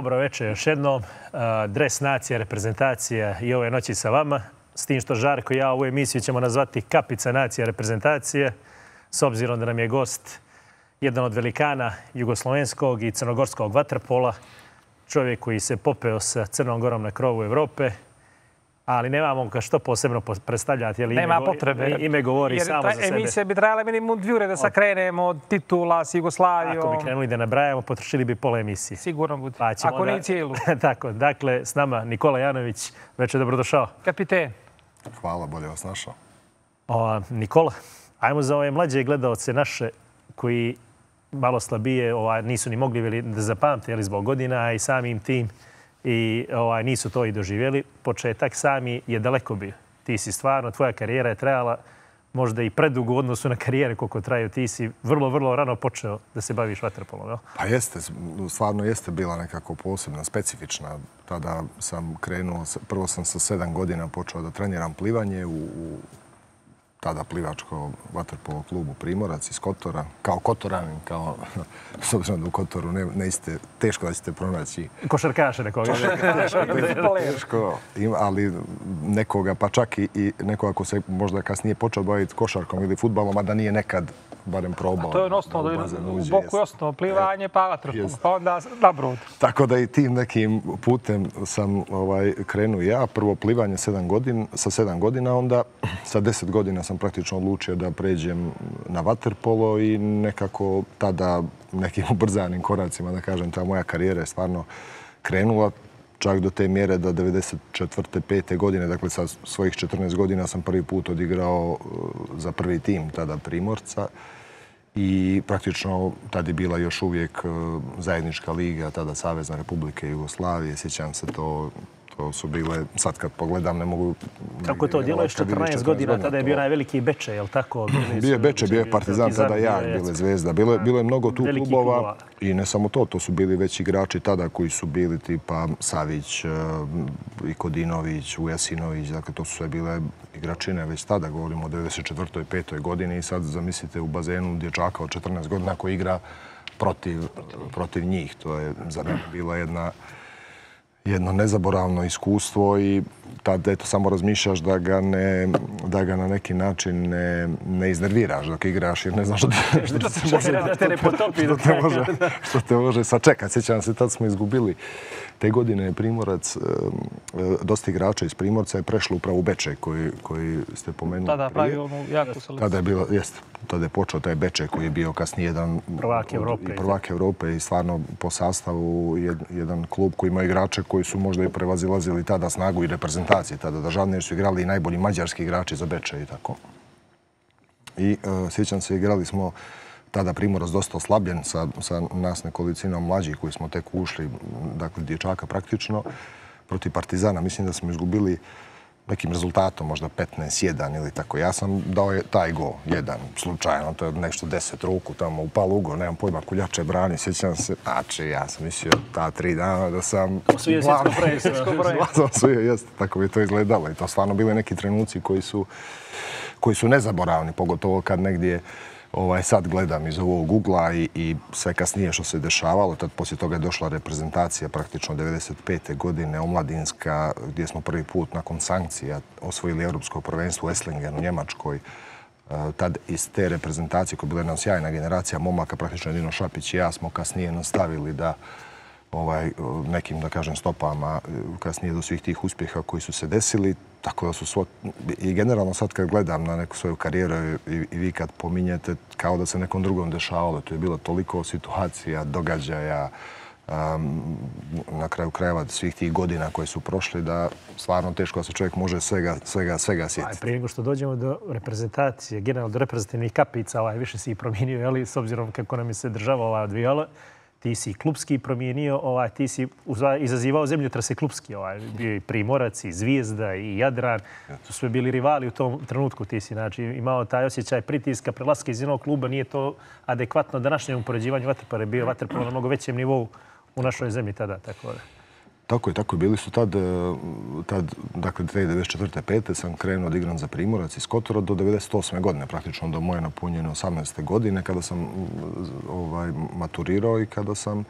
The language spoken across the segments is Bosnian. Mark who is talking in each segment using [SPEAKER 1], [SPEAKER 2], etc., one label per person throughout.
[SPEAKER 1] Dobro večer još jednom. Dres nacija, reprezentacija i ove noći sa vama. S tim što Žarko i ja ovu emisiju ćemo nazvati Kapica nacija reprezentacije. S obzirom da nam je gost jedan od velikana jugoslovenskog i crnogorskog vaterpola. Čovjek koji se popeo sa Crnom Gorom na krovu Evrope ali nemamo ga što posebno predstavljati.
[SPEAKER 2] Nema potrebe.
[SPEAKER 1] Ime govori samo za sebe.
[SPEAKER 2] Emisija bi trajala minimum dvije da sakrenemo od titula s Jugoslavijom.
[SPEAKER 1] Ako bi krenuli da nabrajamo, potrošili bi pola emisije.
[SPEAKER 2] Sigurno bude. Pa Ako nije cijelu.
[SPEAKER 1] Tako, dakle, s nama Nikola Janović. Već je dobrodošao.
[SPEAKER 2] Kapite.
[SPEAKER 3] Hvala, bolje vas našao.
[SPEAKER 1] Nikola, ajmo za ove mlađe gledalce naše koji malo slabije nisu ni mogli da zapamte zbog godina i samim tim i ovaj, nisu to i doživjeli. Početak sami je daleko bio. Ti si stvarno, tvoja karijera je trajala možda i predugo u odnosu na karijere koliko traju. Ti si vrlo, vrlo rano počeo da se baviš vaterpolom.
[SPEAKER 3] Pa jeste, stvarno jeste bila nekako posebna, specifična. Tada sam krenuo, prvo sam sa sedam godina počeo da treniram plivanje u, u tada plivačko vaterpolo klubu Primorac iz Kotora, kao Kotoranin, kao, s obzirom da u Kotoru ne, ne iste, teško da ćete pronaći.
[SPEAKER 1] Košarkaše nekoga.
[SPEAKER 3] teško, ali nekoga, pa čak i, i nekoga ko se možda kasnije počeo baviti košarkom ili futbalom, a da nije nekad barem probao.
[SPEAKER 2] A to je osnovno, u, u boku je osnovno plivanje, pa vaterpolo, pa onda na brod.
[SPEAKER 3] Tako da i tim nekim putem sam ovaj, krenuo ja, prvo plivanje sedam godin, sa sedam godina, onda sa deset godina sam praktično odlučio da pređem na vaterpolo i nekako tada nekim ubrzanim koracima, da kažem, ta moja karijera je stvarno krenula čak do te mjere da 94. 5. godine, dakle sa svojih 14 godina sam prvi put odigrao e, za prvi tim tada Primorca i praktično tada je bila još uvijek e, zajednička liga, tada Savezna Republike Jugoslavije, sjećam se to to su bile, sad kad pogledam, ne mogu...
[SPEAKER 1] Kako to, djelo je 14 godina, tada je bio najveliki Beče, je li tako?
[SPEAKER 3] Bio je Beče, bio je Partizan, tada ja, bile Zvezda. Bilo je mnogo tu klubova i ne samo to, to su bili već igrači tada koji su bili tipa Savić, eh, Ikodinović, Ujasinović, dakle to su sve bile igračine već tada, govorimo o 94. i 5. godini i sad zamislite u bazenu dječaka od 14 godina koji igra protiv njih. To je za mene bila jedna jedno nezaboravno iskustvo i tad eto samo razmišljaš da ga ne da ga na neki način ne ne iznerviraš dok igraš jer ne znaš što te,
[SPEAKER 1] što te može da te ne potopi
[SPEAKER 3] što te može što te može sačekati sjećam se tad smo izgubili te godine je Primorac, e, dosta igrača iz Primorca je prešlo upravo u Beče koji, koji ste pomenuli.
[SPEAKER 2] Tada pravi ono jako
[SPEAKER 3] selekciju. Tada je, bilo, jest, tada je počeo taj Beče koji je bio kasnije jedan
[SPEAKER 1] prvak Evrope,
[SPEAKER 3] prvak Evrope i stvarno po sastavu jedan klub koji ima igrače koji su možda i prevazilazili tada snagu i reprezentacije tada državne jer su igrali i najbolji mađarski igrači za Beče i tako. I uh, sjećam se, igrali smo tada Primorac dosta oslabljen sa, sa nas nekolicinom mlađih koji smo tek ušli, dakle dječaka praktično, protiv Partizana. Mislim da smo izgubili nekim rezultatom, možda 15-1 ili tako. Ja sam dao je taj go, jedan, slučajno, to je nešto deset ruku tamo, upalo ugo, nemam pojma, kuljače brani, sjećam se, znači ja sam mislio ta tri dana da sam...
[SPEAKER 1] Osvije svjetsko broje.
[SPEAKER 3] Osvije, jeste, tako bi to izgledalo i to stvarno bili neki trenuci koji su, koji su nezaboravni, pogotovo kad negdje ovaj, sad gledam iz ovog ugla i, i sve kasnije što se dešavalo. Tad poslije toga je došla reprezentacija praktično 95. godine omladinska gdje smo prvi put nakon sankcija osvojili Europsko prvenstvo u Esslingen u Njemačkoj. E, tad iz te reprezentacije koja je bila jedna sjajna generacija momaka, praktično Dino Šapić i ja smo kasnije nastavili da ovaj, nekim, da kažem, stopama e, kasnije do svih tih uspjeha koji su se desili. Tako da su svo... I generalno sad kad gledam na neku svoju karijeru i, i vi kad pominjete kao da se nekom drugom dešavalo, to je bilo toliko situacija, događaja, um, na kraju krajeva svih tih godina koje su prošli, da stvarno teško da se čovjek može svega, svega, svega sjetiti.
[SPEAKER 1] Prije nego što dođemo do reprezentacije, generalno do reprezentativnih kapica, ovaj, više si i promijenio, ali s obzirom kako nam je se država ova odvijala, ti si klubski promijenio, ovaj, ti si izazivao zemlju trase klubski, ovaj, bio i Primorac, i Zvijezda, i Jadran. To su bili rivali u tom trenutku. Ti si znači, imao taj osjećaj pritiska, prelaska iz jednog kluba. Nije to adekvatno današnjem upoređivanju Vatrpara. Bio Vatrpara na mnogo većem nivou u našoj zemlji tada. Tako da.
[SPEAKER 3] Tako je, tako je. Bili su tad, e, tad dakle, 1994. 5. sam krenuo da igram za Primorac iz Kotora do 98. godine, praktično do moje napunjene 18. godine, kada sam e, ovaj, maturirao i kada sam e,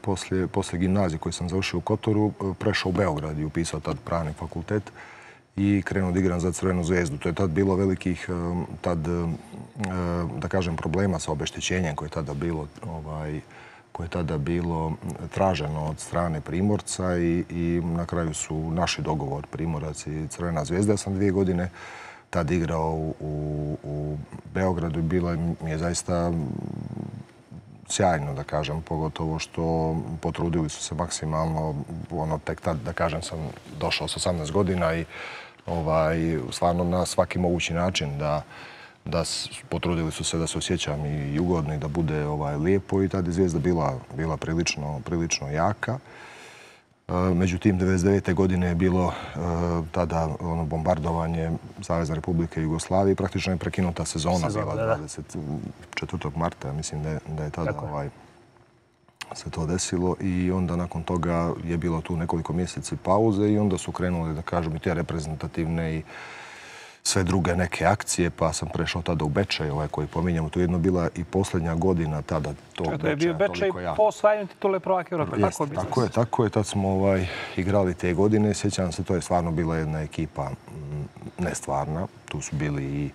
[SPEAKER 3] poslije, poslije gimnazije koje sam završio u Kotoru, prešao u Beograd i upisao tad pravni fakultet i krenuo da igram za Crvenu zvezdu. To je tad bilo velikih, tad, da kažem, problema sa obeštećenjem koje je tada bilo ovaj, koje je tada bilo traženo od strane Primorca i, i na kraju su naši dogovor Primorac i Crvena zvezda. Ja sam dvije godine tad igrao u, u, u Beogradu i bilo mi je zaista sjajno, da kažem, pogotovo što potrudili su se maksimalno, ono, tek tad, da kažem, sam došao sa 18 godina i ovaj, stvarno na svaki mogući način da, da potrudili su se da se osjećam i ugodno i da bude ovaj, lijepo i tada je zvijezda bila, bila prilično, prilično jaka. E, međutim, 1999. godine je bilo e, tada ono bombardovanje Savjeza Republike Jugoslavije i praktično je prekinuta sezona, sezona bila 24. marta, mislim da je, da je tada ovaj, se to desilo i onda nakon toga je bilo tu nekoliko mjeseci pauze i onda su krenuli, da kažem, i te reprezentativne i sve druge neke akcije, pa sam prešao tada u Bečaj, ovaj koji pominjamo. To je jedno bila i posljednja godina tada tog Bečaja.
[SPEAKER 2] To je bio Bečaj po osvajanju titule prvaka Evropa.
[SPEAKER 3] Tako, tako je, tako je. Tad smo ovaj, igrali te godine. Sjećam se, to je stvarno bila jedna ekipa nestvarna. Tu su bili i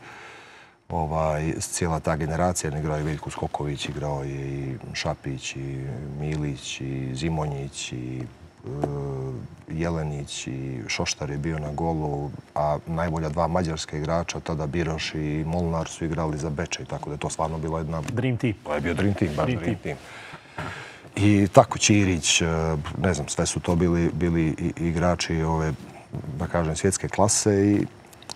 [SPEAKER 3] ovaj, cijela ta generacija. Igrao je Veljko Skoković, igrao je i Šapić, i Milić, i Zimonjić, i Jelenić i Šoštar je bio na golu, a najbolja dva mađarska igrača, tada Biroš i Molnar su igrali za Bečej, tako da je to stvarno bila jedna...
[SPEAKER 1] Dream team.
[SPEAKER 3] To je bio Dream team, baš Dream, team. I tako Ćirić, e, ne znam, sve su to bili, bili igrači ove, da kažem, svjetske klase i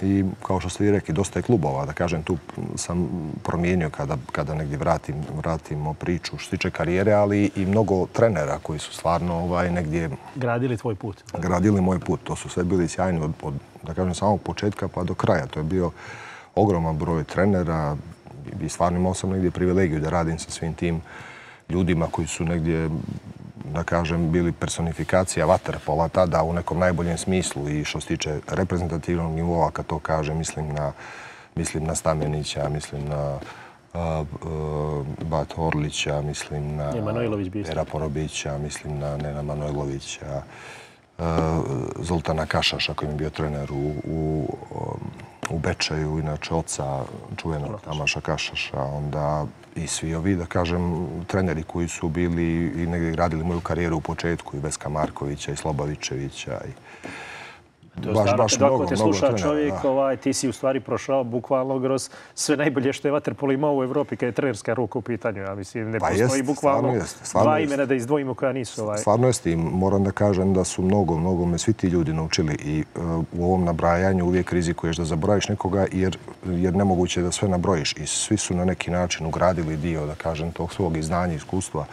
[SPEAKER 3] i kao što ste vi rekli, dosta je klubova. Da kažem, tu sam promijenio kada, kada negdje vratim, vratimo priču što tiče karijere, ali i mnogo trenera koji su stvarno ovaj, negdje...
[SPEAKER 1] Gradili tvoj put.
[SPEAKER 3] Gradili moj put. To su sve bili sjajni od, od da kažem, samog početka pa do kraja. To je bio ogroman broj trenera i stvarno imao sam negdje privilegiju da radim sa svim tim ljudima koji su negdje da kažem, bili personifikacija vaterpola tada u nekom najboljem smislu i što se tiče reprezentativnog nivova, kad to kaže, mislim na, mislim na Stamenića, mislim na Bat Orlića, mislim na Pera Porobića, mislim na Nena Manojlovića, Zoltana Kašaša koji mi bio trener u, u, u Bečaju, inače oca čuvenog Tamaša Kašaša, onda i svi ovi, da kažem, treneri koji su bili i negdje radili moju karijeru u početku, i Veska Markovića, i Slobovićevića, i
[SPEAKER 1] To baš, stvarno, baš mnogo, te sluša čovjek, ovaj, ti si u stvari prošao bukvalno groz sve najbolje što je Waterpolo imao u Evropi kada je trenerska ruka u pitanju. Ja mislim, ne pa postoji jest, bukvalno jest, dva imena da izdvojimo koja nisu. Ovaj.
[SPEAKER 3] Stvarno jest i moram da kažem da su mnogo, mnogo me svi ti ljudi naučili i uh, u ovom nabrajanju uvijek rizikuješ da zaboraviš nekoga jer, jer nemoguće je da sve nabrojiš i svi su na neki način ugradili dio, da kažem, tog svog iznanja i iskustva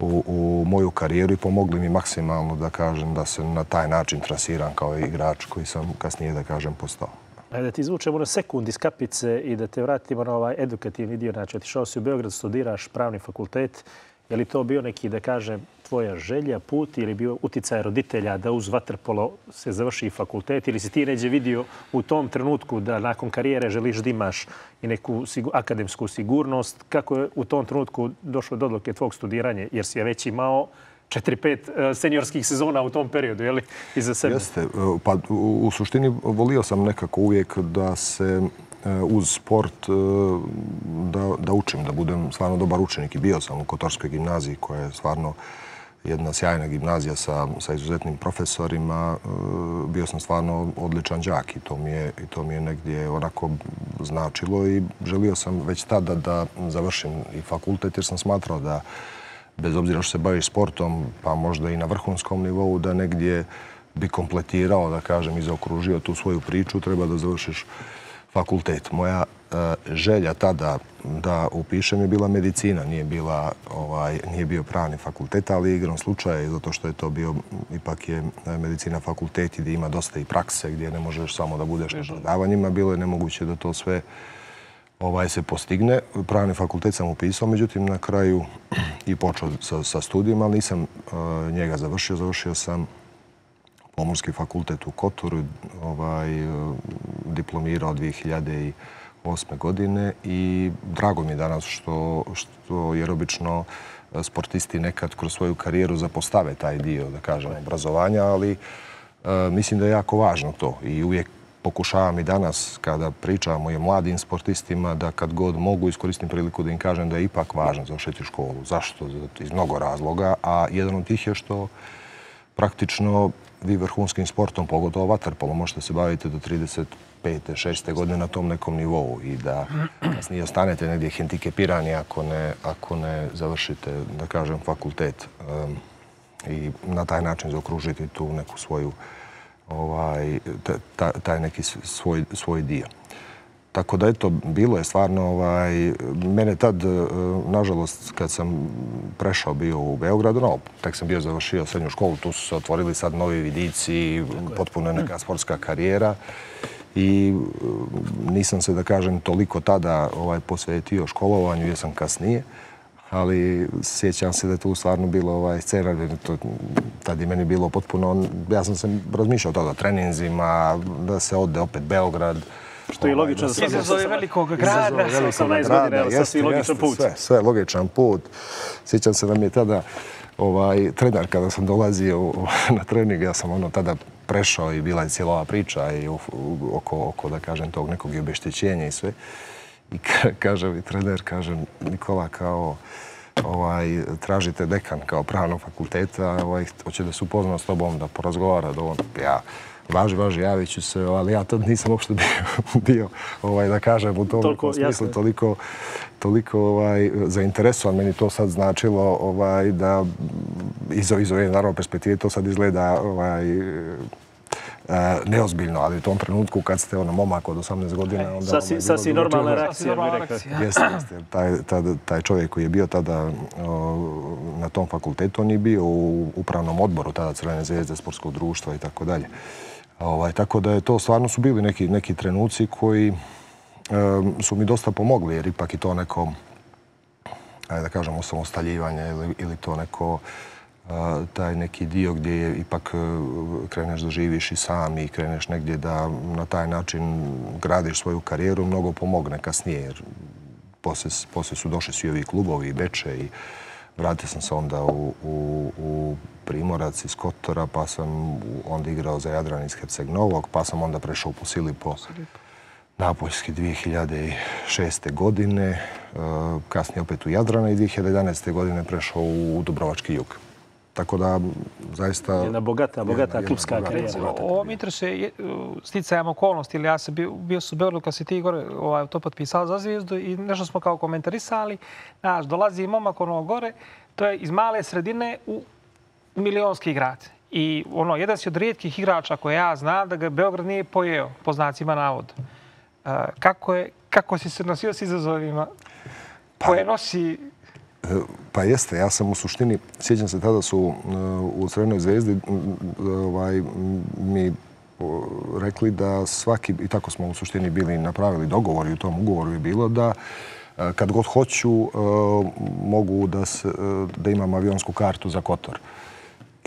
[SPEAKER 3] u, u moju karijeru i pomogli mi maksimalno da kažem da se na taj način trasiram kao igrač koji sam kasnije da kažem postao.
[SPEAKER 1] Ajde da ti izvučemo na sekund iz kapice i da te vratimo na ovaj edukativni dio. Znači, otišao si u Beograd, studiraš pravni fakultet. Je li to bio neki, da kažem, tvoja želja, put ili bio uticaj roditelja da uz vaterpolo se završi fakultet ili si ti neđe vidio u tom trenutku da nakon karijere želiš da imaš i neku akademsku sigurnost? Kako je u tom trenutku došlo do odluke tvog studiranja? Jer si je već imao 4-5 e, seniorskih sezona u tom periodu, je li, iza sebe?
[SPEAKER 3] Jeste. E, pa u suštini volio sam nekako uvijek da se Eh, uz sport eh, da, da učim, da budem stvarno dobar učenik. I bio sam u Kotorskoj gimnaziji koja je stvarno jedna sjajna gimnazija sa, sa izuzetnim profesorima. Eh, bio sam stvarno odličan džak i to mi je, i to mi je negdje onako značilo i želio sam već tada da završim i fakultet jer sam smatrao da bez obzira što se baviš sportom, pa možda i na vrhunskom nivou, da negdje bi kompletirao, da kažem, i zaokružio tu svoju priču, treba da završiš fakultet. Moja e, želja tada da upišem je bila medicina, nije, bila, ovaj, nije bio pravni fakultet, ali igram slučaje zato što je to bio, ipak je e, medicina fakultet gdje ima dosta i prakse, gdje ne možeš samo da budeš na predavanjima, bilo je nemoguće da to sve ovaj se postigne. Pravni fakultet sam upisao, međutim na kraju i počeo sa, sa studijima, ali nisam uh, njega završio. Završio sam pomorski fakultet u Kotoru, ovaj, diplomirao 2008. godine i drago mi je danas što, što jer obično eh, sportisti nekad kroz svoju karijeru zapostave taj dio, da kažem, obrazovanja, ali eh, mislim da je jako važno to i uvijek pokušavam i danas kada pričamo i o mladim sportistima da kad god mogu iskoristim priliku da im kažem da je ipak važno završiti školu. Zašto? Iz mnogo razloga, a jedan od tih je što praktično vi vrhunskim sportom, pogotovo vaterpolo, možete se baviti do 35. 6. godine na tom nekom nivou i da kasnije ostanete negdje hendikepirani ako ne, ako ne završite, da kažem, fakultet i na taj način zaokružiti tu neku svoju ovaj, taj neki svoj, svoj dio. Tako da, eto, bilo je stvarno, ovaj, mene tad, e, nažalost, kad sam prešao bio u Beogradu, no, tek sam bio završio srednju školu, tu su se otvorili sad novi vidici, potpuno neka sportska karijera i e, nisam se, da kažem, toliko tada ovaj, posvetio školovanju, jesam kasnije ali sjećam se da je tu stvarno bilo ovaj scena, to, tad je meni bilo potpuno, ja sam se razmišljao tada o treninzima, da se ode opet Beograd.
[SPEAKER 1] Što je logično za
[SPEAKER 2] sve. Izazove velikog grada.
[SPEAKER 1] Izazove grada, logičan put.
[SPEAKER 3] Sve, sve logičan put. Sjećam se da mi je tada ovaj, trener kada sam dolazio na trening, ja sam ono tada prešao i bila je cijela ova priča i oko, oko, da kažem, tog nekog obeštećenja i sve. I kaže mi trener, kaže Nikola, kao ovaj, tražite dekan kao pravnog fakulteta, ovaj, hoće da se upozna s tobom, da porazgovara. Da on, ja, važi, važi, javit ću se, ali ja tad nisam uopšte bio, bio ovaj, da kažem, u tom toliko, smislu jasne. toliko, toliko ovaj, zainteresovan. Meni to sad značilo ovaj, da iz, iz ove naravno perspektive to sad izgleda ovaj, E, neozbiljno, ali u tom trenutku kad ste ono momak od 18 godina...
[SPEAKER 1] Onda sasi, ono sasi normalna reakcija.
[SPEAKER 3] Jeste, jeste. Taj, taj, taj čovjek koji je bio tada na tom fakultetu, on je bio u upravnom odboru tada Crvene zvijezde, sportskog društva i tako dalje. Ovaj, tako da je to stvarno su bili neki, neki trenuci koji su mi dosta pomogli, jer ipak i to neko, ajde da kažem, osamostaljivanje ili, ili to neko e, taj neki dio gdje je ipak e, kreneš da živiš i sam i kreneš negdje da na taj način gradiš svoju karijeru, mnogo pomogne kasnije. Jer poslije su došli svi ovi klubovi i Beče i vratio sam se onda u, u, u Primorac iz Kotora, pa sam onda igrao za Jadran iz Herceg Novog, pa sam onda prešao u Posilipo Napoljski 2006. godine, e, kasnije opet u Jadrana i 2011. godine prešao u Dubrovački jug. Tako da, zaista...
[SPEAKER 1] Jedna bogata, bogata jedna, klubska jedna karijera.
[SPEAKER 2] Ovo mi interesuje sticajem okolnosti, ili ja sam bio, bio su u Beogradu kad si ti gore ovaj, to potpisao za zvijezdu i nešto smo kao komentarisali. Znaš, dolazi momak ono gore, to je iz male sredine u, milionski grad. I ono, jedan si od rijetkih igrača koje ja znam da ga Beograd nije pojeo, po znacima navodu. Uh, kako, je, kako si se nosio s izazovima pa, koje nosi
[SPEAKER 3] Pa jeste, ja sam u suštini, sjećam se tada su e, u Crvenoj zvezdi ovaj, mi rekli da svaki, i tako smo u suštini bili napravili dogovor i u tom ugovoru je bilo da e, kad god hoću e, mogu da, se, da imam avionsku kartu za Kotor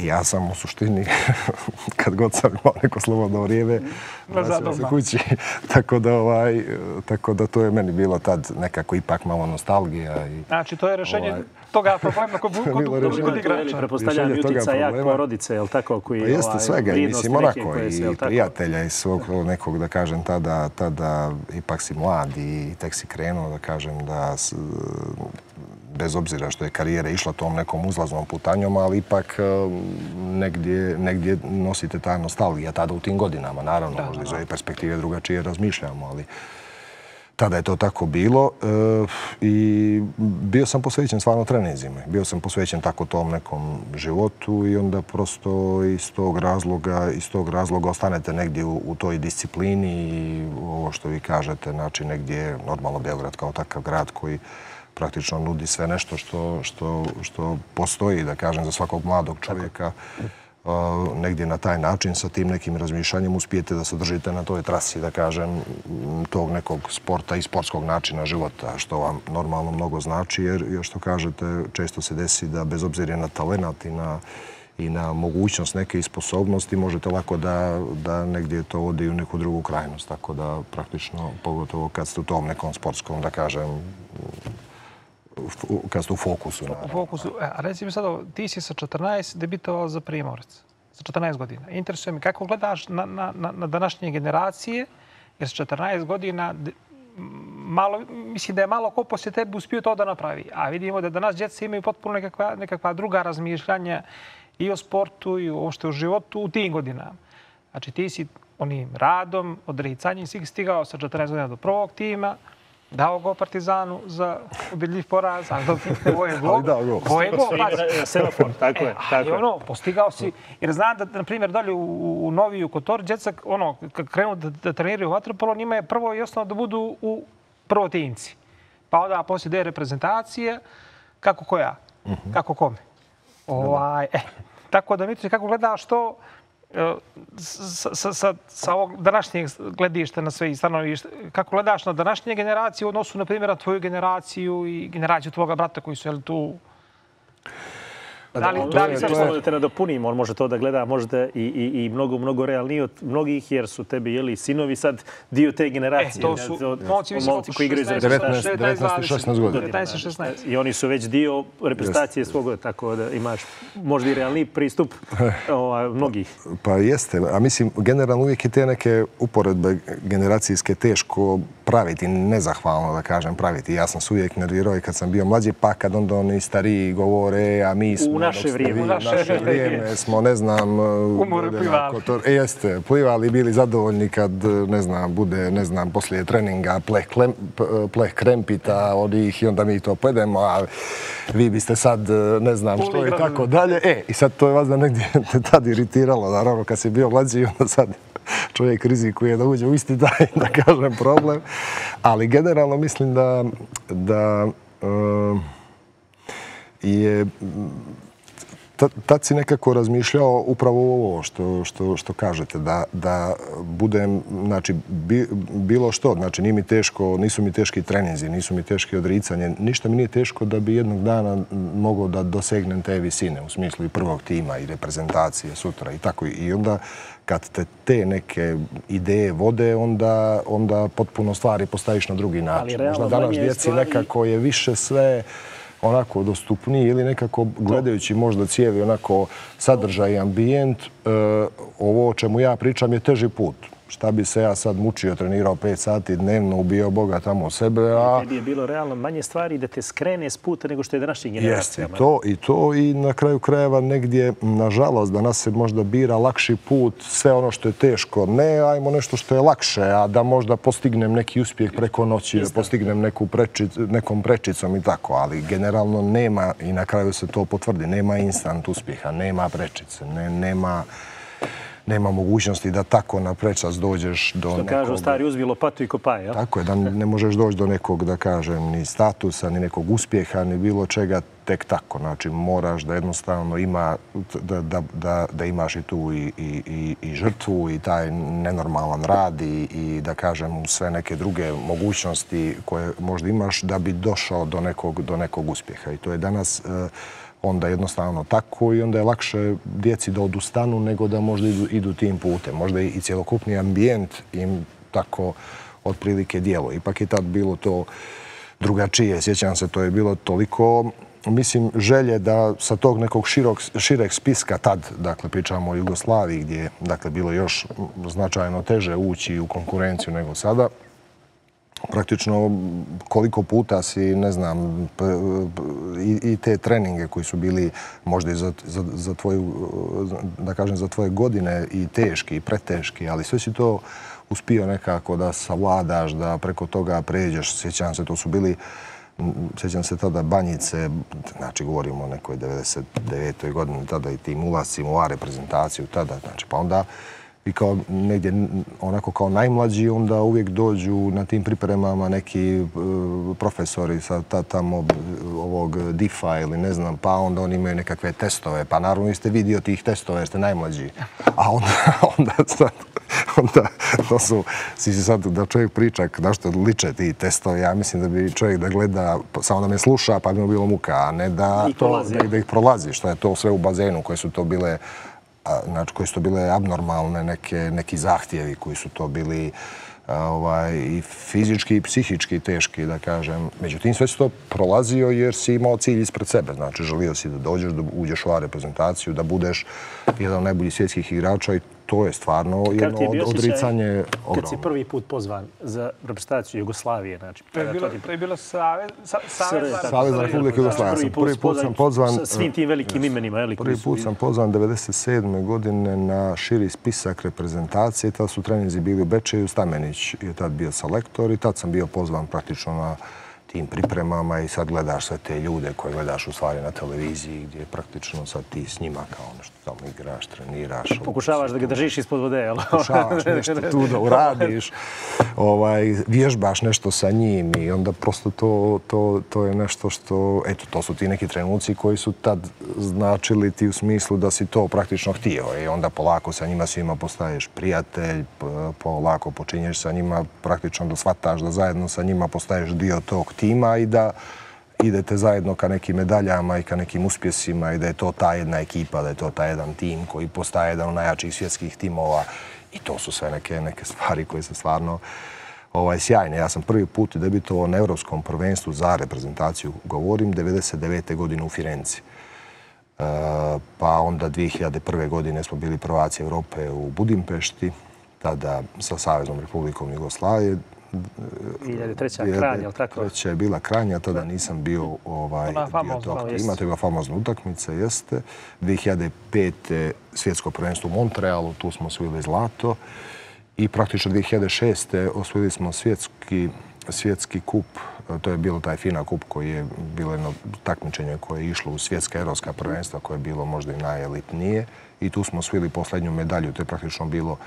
[SPEAKER 3] ja sam u suštini, kad god sam imao neko slobodno vrijeme, vraćam se kući. tako, da, ovaj, tako da to je meni bilo tad nekako ipak malo nostalgija. I,
[SPEAKER 2] znači, to je rešenje ovaj, toga problema kod, kod, kod, kod, kod igrača.
[SPEAKER 1] Prepostavljam utica jak porodice, je tako? Koji,
[SPEAKER 3] pa jeste ovaj, svega, mislim, onako, i prijatelja i svog nekog, da kažem, tada, tada ipak si mlad i tek si krenuo, da kažem, da bez obzira što je karijera išla tom nekom uzlaznom putanjom, ali ipak eh, negdje, negdje nosite ta nostalgija tada u tim godinama. Naravno, da, možda iz ove perspektive drugačije razmišljamo, ali tada je to tako bilo eh, i bio sam posvećen stvarno trenizima. Bio sam posvećen tako tom nekom životu i onda prosto iz tog razloga, iz tog razloga ostanete negdje u, u toj disciplini i ovo što vi kažete, znači negdje normalno Beograd kao takav grad koji praktično nudi sve nešto što, što, što postoji, da kažem, za svakog mladog čovjeka. negdje na taj način, sa tim nekim razmišljanjem, uspijete da se držite na toj trasi, da kažem, tog nekog sporta i sportskog načina života, što vam normalno mnogo znači, jer, što kažete, često se desi da bez obzira na talenat i na, i na mogućnost neke sposobnosti možete lako da, da negdje to ode u neku drugu krajnost. Tako da praktično, pogotovo kad ste u tom nekom sportskom, da kažem, kad ste u fokusu.
[SPEAKER 2] u fokusu. E, a reci mi sad, ti si sa 14 debitovao za Primorac. Sa 14 godina. Interesuje me kako gledaš na, na, na, na današnje generacije, jer sa 14 godina de- malo, mislim da je malo ko poslije tebe uspio to da napravi. A vidimo da danas djeca imaju potpuno nekakva, nekakva druga razmišljanja i o sportu i uopšte o životu u tim godinama. Znači ti si onim radom, odricanjem si stigao sa 14 godina do prvog tima, dao go Partizanu za ubedljiv poraz, ali dok ne voje go,
[SPEAKER 3] Ali dao go.
[SPEAKER 2] voje go, pazi.
[SPEAKER 1] Semafor, tako je.
[SPEAKER 2] E,
[SPEAKER 1] Tako je.
[SPEAKER 2] ono, postigao si, jer znam da, na primjer, dalje u, u Noviju Kotor, djeca, ono, kad krenu da, da treniraju vaterpolo, njima je prvo i osnovno da budu u prvotimci. Pa onda poslije de reprezentacije, kako koja, kako kome. Ovaj, e, tako da, Mitrić, kako gledaš to, e, sa, sa, sa, sa ovog današnjeg gledišta na sve i stanovište, kako gledaš na današnje generacije u odnosu, na primjer, na tvoju generaciju i generaciju tvoga brata koji su jel, tu? Da li, da li sad
[SPEAKER 1] je- da te nadopunim, on može to da gleda možda i, i, i mnogo, mnogo realniji od mnogih, jer su tebi, jeli, sinovi sad dio te generacije.
[SPEAKER 2] E, to su
[SPEAKER 1] Od-
[SPEAKER 2] momci, mislim,
[SPEAKER 1] momci koji igraju za
[SPEAKER 2] 16,
[SPEAKER 1] reprezentaciju.
[SPEAKER 3] 19, 16 godina.
[SPEAKER 2] 19, 16.
[SPEAKER 1] I oni su već dio reprezentacije svog, tako da imaš možda i realniji pristup ovaj, mnogih.
[SPEAKER 3] Pa jeste, a mislim, generalno uvijek je te neke uporedbe generacijske teško praviti, nezahvalno da kažem praviti. Ja sam se uvijek nervirao i kad sam bio mlađi, pa kad onda oni stariji govore, a mi smo...
[SPEAKER 1] naše
[SPEAKER 3] dok ste
[SPEAKER 1] vrijeme. U
[SPEAKER 3] U
[SPEAKER 2] naše
[SPEAKER 3] naše vrijeme smo, ne znam...
[SPEAKER 2] Umore
[SPEAKER 3] bude
[SPEAKER 2] plivali.
[SPEAKER 3] onako to- E, jeste, plivali i bili zadovoljni kad, ne znam, bude, ne znam, poslije treninga pleh, klem, p- pleh krempita od ih i onda mi to pojedemo, a vi biste sad, ne znam što i tako dalje. E, i sad to je vas da negdje tad iritiralo, naravno, kad si bio mlađi, onda sad čovjek rizikuje da uđe u isti taj, da kažem, problem. Ali generalno mislim da, da um, je tad si nekako razmišljao upravo ovo što, što, što kažete, da, da budem, znači, bi, bilo što, znači, nije mi teško, nisu mi teški treninzi, nisu mi teški odricanje, ništa mi nije teško da bi jednog dana mogao da dosegnem te visine, u smislu i prvog tima i reprezentacije sutra i tako. I onda kad te te neke ideje vode, onda, onda potpuno stvari postaviš na drugi način.
[SPEAKER 1] realno
[SPEAKER 3] Možda danas djeci
[SPEAKER 1] stvari-
[SPEAKER 3] nekako je više sve onako dostupniji ili nekako gledajući možda cijevi onako sadržaj i ambijent, e, ovo o čemu ja pričam je teži put. Šta bi se ja sad mučio, trenirao 5 sati dnevno, ubio Boga tamo sebe, a...
[SPEAKER 1] Tebi je bilo realno manje stvari da te skrene s puta nego što je današnjim
[SPEAKER 3] Jeste, i
[SPEAKER 1] generacijama.
[SPEAKER 3] to, i to i na kraju krajeva negdje, nažalost, da nas se možda bira lakši put, sve ono što je teško. Ne, ajmo nešto što je lakše, a da možda postignem neki uspjeh preko noći, da postignem neku prečic, nekom prečicom i tako, ali generalno nema, i na kraju se to potvrdi, nema instant uspjeha, nema prečice, ne, nema nema mogućnosti da tako na prečac dođeš do
[SPEAKER 1] Što
[SPEAKER 3] nekog...
[SPEAKER 1] kažu, stari uzmi lopatu i kopaj, jel?
[SPEAKER 3] Tako je, da ne možeš doći do nekog, da kažem, ni statusa, ni nekog uspjeha, ni bilo čega tek tako. Znači, moraš da jednostavno ima, da, da, da, da imaš i tu i, i, i, i žrtvu i taj nenormalan rad i, i da kažem sve neke druge mogućnosti koje možda imaš da bi došao do nekog, do nekog uspjeha. I to je danas eh, onda jednostavno tako i onda je lakše djeci da odustanu nego da možda idu, idu tim putem. Možda i, cjelokupni ambijent im tako otprilike dijelo. Ipak je tad bilo to drugačije. Sjećam se, to je bilo toliko mislim, želje da sa tog nekog širog, šireg spiska tad, dakle, pričamo o Jugoslaviji gdje je dakle, bilo još značajno teže ući u konkurenciju nego sada, praktično koliko puta si, ne znam, i, i te treninge koji su bili možda i za, za, za tvoju, da kažem, za tvoje godine i teški i preteški, ali sve si to uspio nekako da savladaš, da preko toga pređeš. Sjećam se, to su bili Sjećam se tada Banjice, znači govorimo o nekoj 99. godini, tada i tim ulazim u A reprezentaciju tada, znači pa onda i kao negdje onako kao najmlađi, onda uvijek dođu na tim pripremama neki e, profesori sa ta, tamo b- ovog DIFA ili ne znam, pa onda oni imaju nekakve testove, pa naravno vi ste vidio tih testova jer ste najmlađi. A onda, onda sad, onda to su, si si sad da čovjek priča na što liče ti testovi, ja mislim da bi čovjek da gleda, samo da me sluša pa bi mu bilo muka, a ne da,
[SPEAKER 1] I
[SPEAKER 3] to,
[SPEAKER 1] prolazi.
[SPEAKER 3] da, da ih prolazi, što je to sve u bazenu, koje su to bile a, znači, koje su to bile abnormalne neke, neki zahtjevi, koji su to bili ovaj, i fizički i psihički teški, da kažem. Međutim, sve si to prolazio jer si imao cilj ispred sebe. Znači, želio si da dođeš, da uđeš u A reprezentaciju, da budeš jedan od najboljih svjetskih igrača i to je stvarno jedno od, odricanje ogromno.
[SPEAKER 1] Kad si prvi put pozvan za reprezentaciju Jugoslavije, znači...
[SPEAKER 2] To je bilo, to je bilo Savez, Savez,
[SPEAKER 3] Savez Republike Jugoslavije. Prvi put sam pozvan...
[SPEAKER 1] Sa svim tim velikim imenima, je li?
[SPEAKER 3] Prvi put sam pozvan 1997. godine na širi spisak reprezentacije. Tad su treninzi bili u Bečeju. Stamenić je tad bio selektor i tad sam bio pozvan praktično na tim pripremama i sad gledaš sve te ljude koje gledaš u stvari na televiziji gdje praktično sad ti s njima kao nešto tamo igraš, treniraš.
[SPEAKER 1] Pokušavaš da ga držiš ispod vode, jel?
[SPEAKER 3] Pokušavaš nešto tu da uradiš, ovaj, vježbaš nešto sa njim i onda prosto to, to, to je nešto što, eto, to su ti neki trenuci koji su tad značili ti u smislu da si to praktično htio i onda polako sa njima svima postaješ prijatelj, polako počinješ sa njima praktično da shvataš da zajedno sa njima postaješ dio tog tima i da idete zajedno ka nekim medaljama i ka nekim uspjesima i da je to ta jedna ekipa, da je to ta jedan tim koji postaje jedan od najjačih svjetskih timova i to su sve neke, neke stvari koje se stvarno ovaj, sjajne. Ja sam prvi put debitovao na Evropskom prvenstvu za reprezentaciju, govorim, 99. godine u Firenci. E, pa onda 2001. godine smo bili prvaci Evrope u Budimpešti, tada sa Saveznom Republikom Jugoslavije.
[SPEAKER 1] 2003. kranja, ali tako?
[SPEAKER 3] Treća je bila kranja, tada nisam bio ovaj, bio tima. To je bila famozna utakmica, jeste. 2005. svjetsko prvenstvo u Montrealu, tu smo osvojili zlato. I praktično 2006. osvojili smo svjetski, svjetski kup. To je bilo taj FINA kup koji je bilo jedno takmičenje koje je išlo u svjetska evropska prvenstva koje je bilo možda i najelitnije. I tu smo osvojili posljednju medalju. To je praktično bilo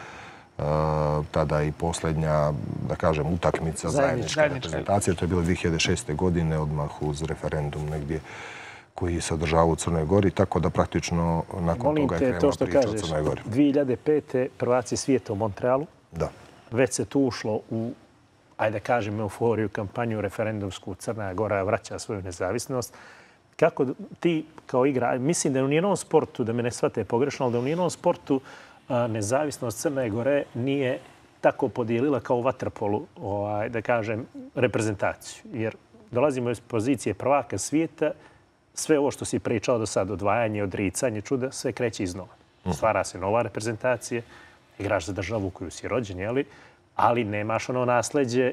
[SPEAKER 3] tada i posljednja, da kažem, utakmica zajedničke reprezentacije. To je bilo 2006. godine, odmah uz referendum negdje koji je sadržavao u Crnoj Gori, tako da praktično nakon toga je krenula priča o Crnoj Gori.
[SPEAKER 1] 2005. prvaci svijeta u Montrealu.
[SPEAKER 3] Da.
[SPEAKER 1] Već se tu ušlo u, ajde da kažem, euforiju, kampanju referendumsku. Crna Gora vraća svoju nezavisnost. Kako ti kao igra, mislim da u nijednom sportu, da me ne shvate pogrešno, ali da u nijednom sportu nezavisnost Crne Gore nije tako podijelila kao u ovaj, da kažem, reprezentaciju. Jer dolazimo iz pozicije prvaka svijeta, sve ovo što si pričao do sad, odvajanje, odricanje, čuda, sve kreće iznova. Mhm. Stvara se nova reprezentacija, igraš za državu koju si rođen, jeli? ali nemaš ono nasledđe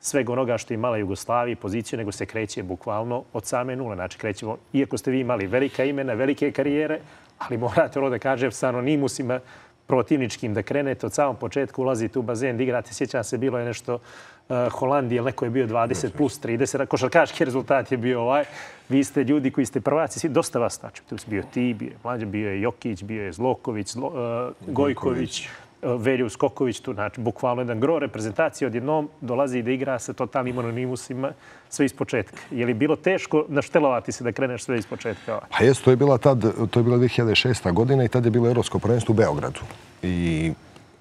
[SPEAKER 1] svega onoga što je imala Jugoslavija poziciju, nego se kreće bukvalno od same nule. Znači, krećemo, iako ste vi imali velika imena, velike karijere, ali morate ono da kažem sa anonimusima protivničkim da krenete od samog početka, ulazite u bazen, da igrate. Sjećam se, bilo je nešto uh, Holandije, neko je bio 20 plus 30, košarkaški rezultat je bio ovaj. Vi ste ljudi koji ste prvaci, svi, dosta vas, znači, tu bio ti, bio je Mlađa, bio je Jokić, bio je Zloković, Zlo, uh, Gojković. Velju Skoković, tu znači bukvalno jedan gro reprezentacije odjednom dolazi da igra sa totalnim anonimusima sve iz početka. Je li bilo teško naštelovati se da kreneš sve iz početka?
[SPEAKER 3] Pa jes, to je bila tad, to je bila 2006. godina i tad je bilo Europsko prvenstvo u Beogradu. I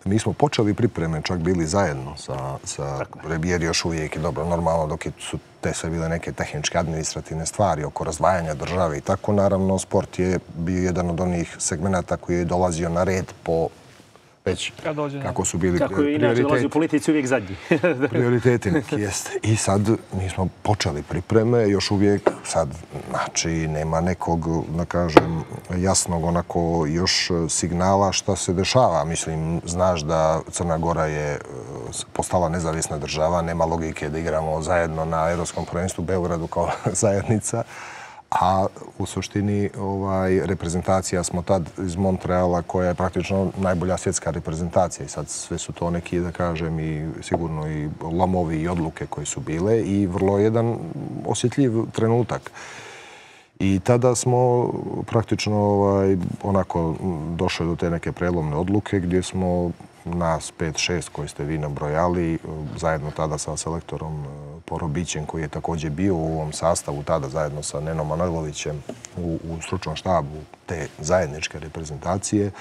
[SPEAKER 3] mi smo počeli pripreme, čak bili zajedno sa, sa jer još uvijek je dobro, normalno dok su te sve bile neke tehničke administrativne stvari oko razdvajanja države i tako, naravno, sport je bio jedan od onih segmenta koji je dolazio na red po već kako su bili
[SPEAKER 1] kako je inače dolazi u politici uvijek zadnji.
[SPEAKER 3] prioriteti neki jeste. I sad mi smo počeli pripreme, još uvijek sad, znači, nema nekog, da kažem, jasnog onako još signala šta se dešava. Mislim, znaš da Crna Gora je e, postala nezavisna država, nema logike da igramo zajedno na Europskom prvenstvu Beogradu kao zajednica a u suštini ovaj, reprezentacija smo tad iz Montreala koja je praktično najbolja svjetska reprezentacija i sad sve su to neki, da kažem, i sigurno i lamovi i odluke koje su bile i vrlo jedan osjetljiv trenutak. I tada smo praktično ovaj, onako došli do te neke prelomne odluke gdje smo nas 5-6 koji ste vi nabrojali, e, zajedno tada sa selektorom e, Porobićem koji je također bio u ovom sastavu, tada zajedno sa Nenom Manojlovićem u, u stručnom štabu te zajedničke reprezentacije, e,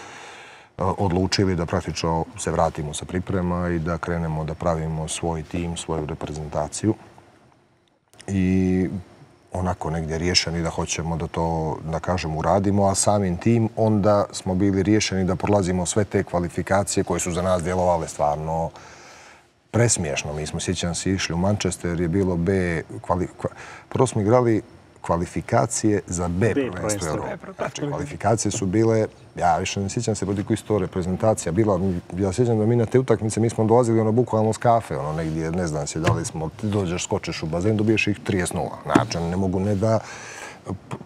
[SPEAKER 3] odlučili da praktično se vratimo sa priprema i da krenemo da pravimo svoj tim, svoju reprezentaciju. I onako negdje riješeni da hoćemo da to, da kažem, uradimo, a samim tim onda smo bili riješeni da prolazimo sve te kvalifikacije koje su za nas djelovale stvarno presmiješno. Mi smo, sjećam se, išli u Manchester, je bilo B... Kvali, kva, prvo smo igrali kvalifikacije za B, prvenstvo
[SPEAKER 1] prvenstvo.
[SPEAKER 3] Europe. Znači, kvalifikacije su bile, ja više ne sjećam se protiv koji su to reprezentacija bila. Ja sjećam da mi na te utakmice, mi smo dolazili ono bukvalno s kafe, ono negdje, ne znam se da li smo, ti dođeš, skočeš u bazen, dobiješ ih 30-0. Znači, ne mogu ne da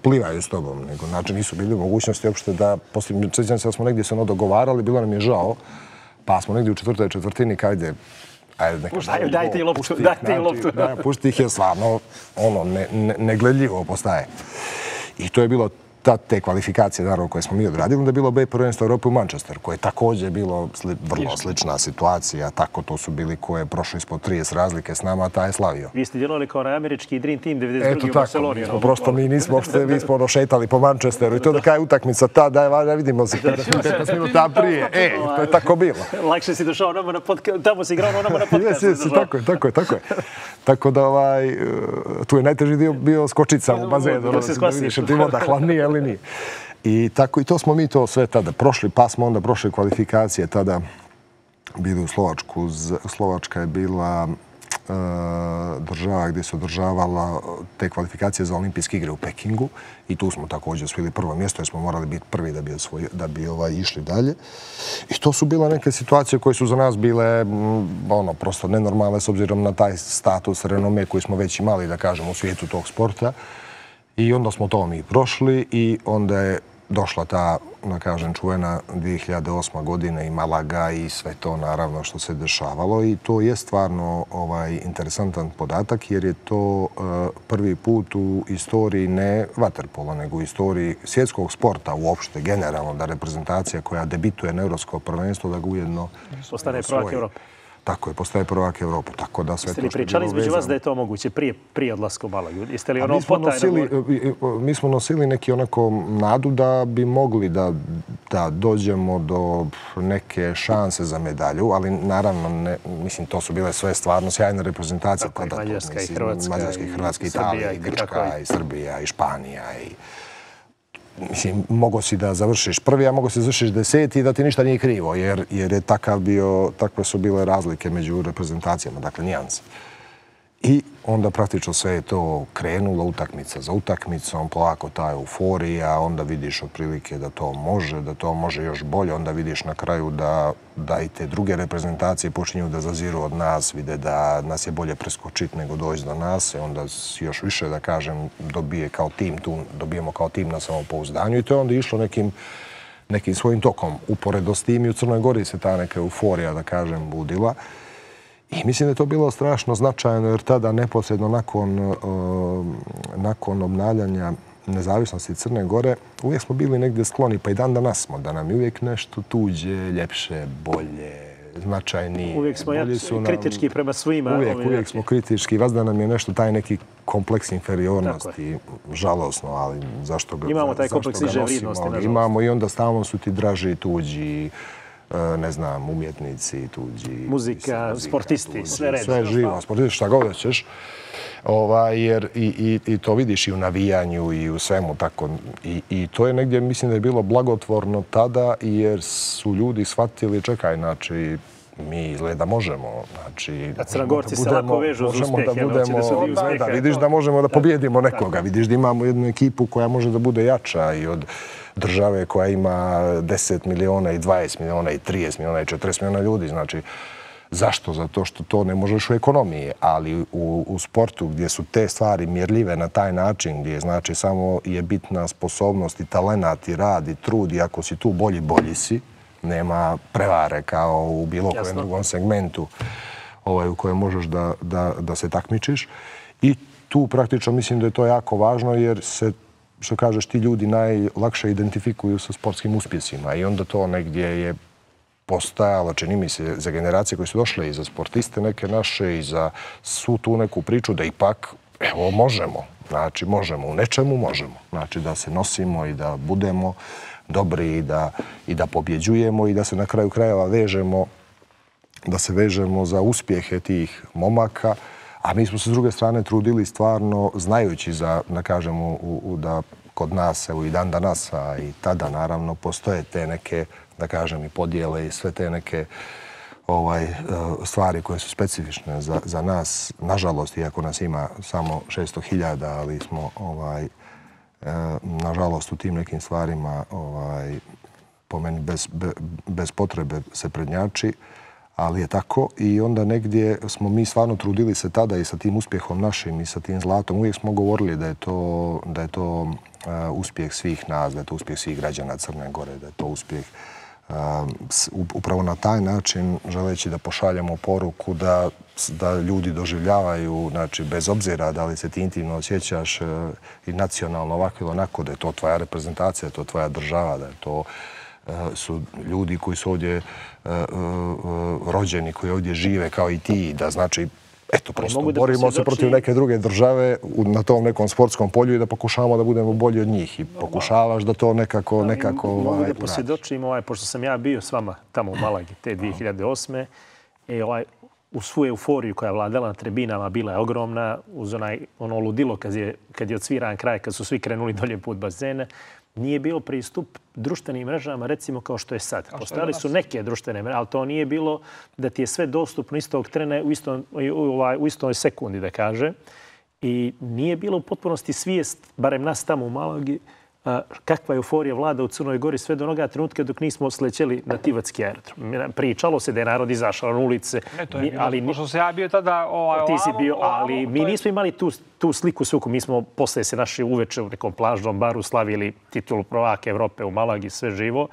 [SPEAKER 3] plivaju s tobom, nego znači nisu bili u mogućnosti uopšte da, poslije, sjećam se da smo negdje se ono dogovarali, bilo nam je žao, pa smo negdje u četvrtoj četvrtini, kajde, ajde neka...
[SPEAKER 1] Daj- dajte i loptu,
[SPEAKER 3] pušti
[SPEAKER 1] dajte i
[SPEAKER 3] znači,
[SPEAKER 1] loptu.
[SPEAKER 3] Da, pušti ih je stvarno, ono, ne, ne, negledljivo postaje. I to je bilo ta, te kvalifikacije naravno koje smo mi odradili, onda je bilo B prvenstvo Europe u Manchester, koje je također bilo sli, vrlo slična situacija, tako to su bili koje je prošli ispod 30 razlike s nama, a taj je slavio.
[SPEAKER 1] Vi ste djelovali kao američki Dream Team 92.
[SPEAKER 3] Eto
[SPEAKER 1] u
[SPEAKER 3] tako,
[SPEAKER 1] Barceloni.
[SPEAKER 3] mi smo
[SPEAKER 1] ono,
[SPEAKER 3] prosto, mi nismo uopšte, mi smo ono šetali po Manchesteru i to da kaj utakmica ta, daj, valja, vidimo se 15 minuta prije. E, to je tako bilo.
[SPEAKER 1] Lakše si došao nama na podcast, tamo si igrao nama na
[SPEAKER 3] Jes,
[SPEAKER 1] podcastu.
[SPEAKER 3] jes, tako je, tako je, tako je. Tako da ovaj, e, tu je najteži dio bio skočica u bazenu,
[SPEAKER 1] Da
[SPEAKER 3] ono,
[SPEAKER 1] se
[SPEAKER 3] da
[SPEAKER 1] skvasiš.
[SPEAKER 3] vidiš je ti voda hladnije ili nije. I tako i to smo mi to sve tada prošli, pa smo onda prošli kvalifikacije tada bili u Slovačku. Slovačka je bila e, država gdje se održavala te kvalifikacije za olimpijske igre u Pekingu i tu smo također osvojili prvo mjesto jer smo morali biti prvi da bi, osvoj, da bi ovaj, išli dalje. I to su bila neke situacije koje su za nas bile mm, ono, prosto nenormalne s obzirom na taj status renome koji smo već imali, da kažem, u svijetu tog sporta. I onda smo to mi prošli i onda je došla ta, da kažem, čuvena 2008. godina i Malaga i sve to naravno što se dešavalo i to je stvarno ovaj interesantan podatak jer je to eh, prvi put u istoriji ne vaterpola nego u istoriji svjetskog sporta uopšte generalno da reprezentacija koja debituje na Evropsko prvenstvo da ga ujedno osvoji.
[SPEAKER 1] prvak Europe.
[SPEAKER 3] Tako je, postaje prvak Europe. Tako da sve
[SPEAKER 1] Jeste
[SPEAKER 3] to
[SPEAKER 1] li pričali između vas da je to moguće prije, prije odlaska u Malagu? Jeste li ono
[SPEAKER 3] mi smo, nosili,
[SPEAKER 1] govorili?
[SPEAKER 3] mi smo nosili neki onako nadu da bi mogli da, da dođemo do neke šanse za medalju, ali naravno, ne, mislim, to su bile sve stvarno sjajne reprezentacije.
[SPEAKER 1] Tako
[SPEAKER 3] tada, to,
[SPEAKER 1] Mađarska i Hrvatska
[SPEAKER 3] Mađarska i
[SPEAKER 1] i
[SPEAKER 3] Hrvatska,
[SPEAKER 1] Srbija
[SPEAKER 3] Italija, i
[SPEAKER 1] i
[SPEAKER 3] Grčka, i Srbija, i Španija, i mislim, mogo si da završiš prvi, a mogo si da završiš deseti i da ti ništa nije krivo, jer, jer je takav bio, takve su bile razlike među reprezentacijama, dakle nijanse. I onda praktično sve je to krenulo, utakmica za utakmicom, polako ta euforija, onda vidiš otprilike da to može, da to može još bolje, onda vidiš na kraju da, da i te druge reprezentacije počinju da zaziru od nas, vide da nas je bolje preskočiti nego doći do nas, i onda još više, da kažem, dobije kao tim, tu dobijemo kao tim na samopouzdanju i to je onda išlo nekim nekim svojim tokom. Uporedo s tim i u Crnoj Gori se ta neka euforija, da kažem, budila. I mislim da je to bilo strašno značajno jer tada neposredno nakon, uh, nakon obnavljanja nezavisnosti Crne Gore uvijek smo bili negdje skloni, pa i dan danas smo, da nam je uvijek nešto tuđe, ljepše, bolje, značajnije.
[SPEAKER 1] Uvijek smo jači,
[SPEAKER 3] su nam-
[SPEAKER 1] kritički prema svima.
[SPEAKER 3] Uvijek, uvijek smo kritički. Vazda nam je nešto taj neki kompleks inferiornosti. Žalosno, ali zašto ga
[SPEAKER 1] Imamo taj kompleks niže nažalost.
[SPEAKER 3] Imamo i onda stalno su ti draži tuđi e, ne znam, umjetnici, tuđi...
[SPEAKER 1] Muzika, sportisti,
[SPEAKER 3] tuđi,
[SPEAKER 1] sve red.
[SPEAKER 3] Sve živo, sportisti, šta god hoćeš. Ovaj, jer i, i, i to vidiš i u navijanju i u svemu tako. I, I to je negdje, mislim da je bilo blagotvorno tada jer su ljudi shvatili, čekaj, znači, mi izgleda možemo. Znači,
[SPEAKER 1] A Crnogorci se lako vežu
[SPEAKER 3] možemo
[SPEAKER 1] uspjeh,
[SPEAKER 3] da budemo,
[SPEAKER 1] da
[SPEAKER 3] da, vidiš da možemo da pobjedimo nekoga. Vidiš da imamo jednu ekipu koja može da bude jača i od države koja ima 10 miliona i 20 miliona i 30 miliona i 40 miliona ljudi. Znači, Zašto? Zato što to ne možeš u ekonomiji, ali u, u sportu gdje su te stvari mjerljive na taj način, gdje znači samo je bitna sposobnost i talenat i rad i trud i ako si tu bolji, bolji si, nema prevare kao u bilo kojem
[SPEAKER 1] Jasno.
[SPEAKER 3] drugom segmentu ovaj, u kojem možeš da, da, da se takmičiš. I tu praktično mislim da je to jako važno jer se što kažeš, ti ljudi najlakše identifikuju sa sportskim uspjesima i onda to negdje je postajalo, čini mi se, za generacije koje su došle i za sportiste neke naše i za svu tu neku priču da ipak, evo, možemo. Znači, možemo, u nečemu možemo. Znači, da se nosimo i da budemo dobri i da, i da pobjeđujemo i da se na kraju krajeva vežemo da se vežemo za uspjehe tih momaka, a mi smo se s druge strane trudili stvarno, znajući za, da kažemo, u, u, da kod nas, evo i dan danas, a i tada naravno, postoje te neke, da kažem, i podijele i sve te neke ovaj, e, stvari koje su specifične za, za nas. Nažalost, iako nas ima samo 600.000, ali smo ovaj, e, nažalost u tim nekim stvarima ovaj, po meni bez, bez potrebe se prednjači, ali je tako. I onda negdje smo mi stvarno trudili se tada i sa tim uspjehom našim i sa tim zlatom. Uvijek smo govorili da je to, da je to uh, uspjeh svih nas, da je to uspjeh svih građana Crne Gore, da je to uspjeh eh, upravo na taj način želeći da pošaljamo poruku da, da ljudi doživljavaju, znači bez obzira da li se ti intimno osjećaš uh, i nacionalno ovako ili onako, da je to tvoja reprezentacija, da je to tvoja država, da je to uh, su ljudi koji su ovdje e, rođeni, koji ovdje žive kao i ti, da znači eto, prosto borimo se protiv neke druge države na tom nekom sportskom polju i da pokušavamo da budemo bolji od njih. I pokušavaš da to nekako... nekako
[SPEAKER 1] mogu ovaj, da posvjedočim, ovaj, pošto sam ja bio s vama tamo u Malagi te 2008. E, ovaj, u svu euforiju koja je vladala na tribinama bila je ogromna, uz onaj, ono ludilo kad je, kad je odsviran kraj, kad su svi krenuli dolje put bazene, nije bio pristup društvenim mrežama, recimo kao što je sad. Postali su neke društvene mreže, ali to nije bilo da ti je sve dostupno istog trena u, istom, u, ovaj, u istoj sekundi, da kaže. I nije bilo u potpunosti svijest, barem nas tamo u Malagi, kakva je euforija vlada u Crnoj Gori sve do onoga trenutka dok nismo slećeli na Tivatski aerodrom. Pričalo se da je narod izašao na ulice.
[SPEAKER 2] Ne, to je bilo, ali, pošto se ja bio tada ovaj,
[SPEAKER 1] Ti si bio, ali mi nismo imali tu, tu sliku suku. Mi smo posle se naši uveče u nekom plažnom baru slavili titulu prvaka Evrope u Malagi, sve živo.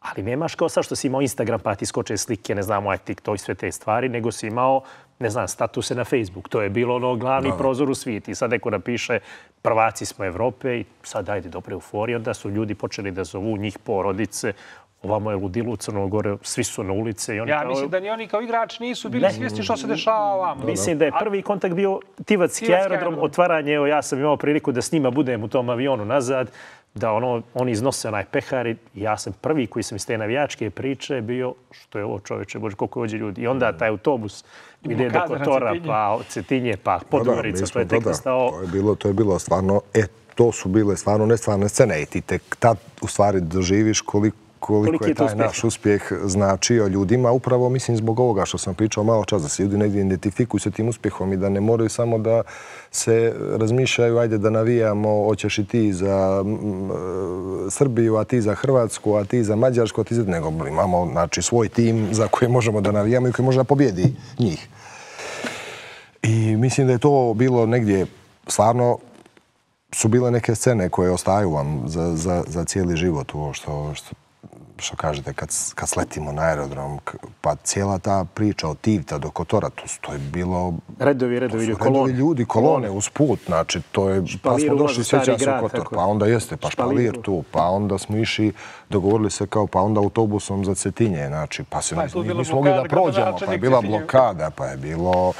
[SPEAKER 1] Ali nemaš kao sad što si imao Instagram pa ti skoče slike, ne znam, ovaj TikTok i sve te stvari, nego si imao, ne znam, statuse na Facebook. To je bilo ono glavni da. prozor u svijet. I sad neko napiše prvaci smo Evrope i sad ajde dobre euforije. Onda su ljudi počeli da zovu njih porodice, ovamo je ludilo u Crnogore, svi su na ulice. I
[SPEAKER 2] oni ja kao... mislim da ni oni kao igrač nisu bili ne. svjesni što se dešava ovamo.
[SPEAKER 1] Mislim da je prvi kontakt bio Tivatski aerodrom, otvaranje. Evo, ja sam imao priliku da s njima budem u tom avionu nazad da ono, oni iznose onaj pehar i ja sam prvi koji sam iz te navijačke priče bio što je ovo čoveče, bože, koliko je ljudi. I onda taj autobus ide do Kotora, pa Cetinje, pa Podgorica, to je tek nastao.
[SPEAKER 3] To je bilo, to je bilo stvarno, e, to su bile stvarno nestvarne scene i ti tek tad u stvari doživiš koliko koliko je taj naš uspjeh značio ljudima. Upravo mislim zbog ovoga što sam pričao malo čas, da se ljudi negdje identifikuju sa tim uspjehom i da ne moraju samo da se razmišljaju, ajde da navijamo, hoćeš i ti za Srbiju, a ti za Hrvatsku, a ti za Mađarsku, a ti za... Nego imamo znači, svoj tim za koji možemo da navijamo i koji može da pobjedi njih. I mislim da je to bilo negdje stvarno su bile neke scene koje ostaju vam za, za, za cijeli život ovo što, što što kažete, kad, kad sletimo na aerodrom, pa cijela ta priča od Tivta do Kotora, to, to je bilo...
[SPEAKER 1] Redovi, redovi,
[SPEAKER 3] redovi kolone. ljudi, kolone uz put, znači, to je...
[SPEAKER 1] Špalir, pa smo došli, sjeća se Kotor,
[SPEAKER 3] pa onda jeste, pa Špalir tu, pa onda smo išli, dogovorili se kao, pa onda autobusom za Cetinje, znači, pa se pa mi, mi smo mogli da prođemo, pa je bila blokada, pa je bilo...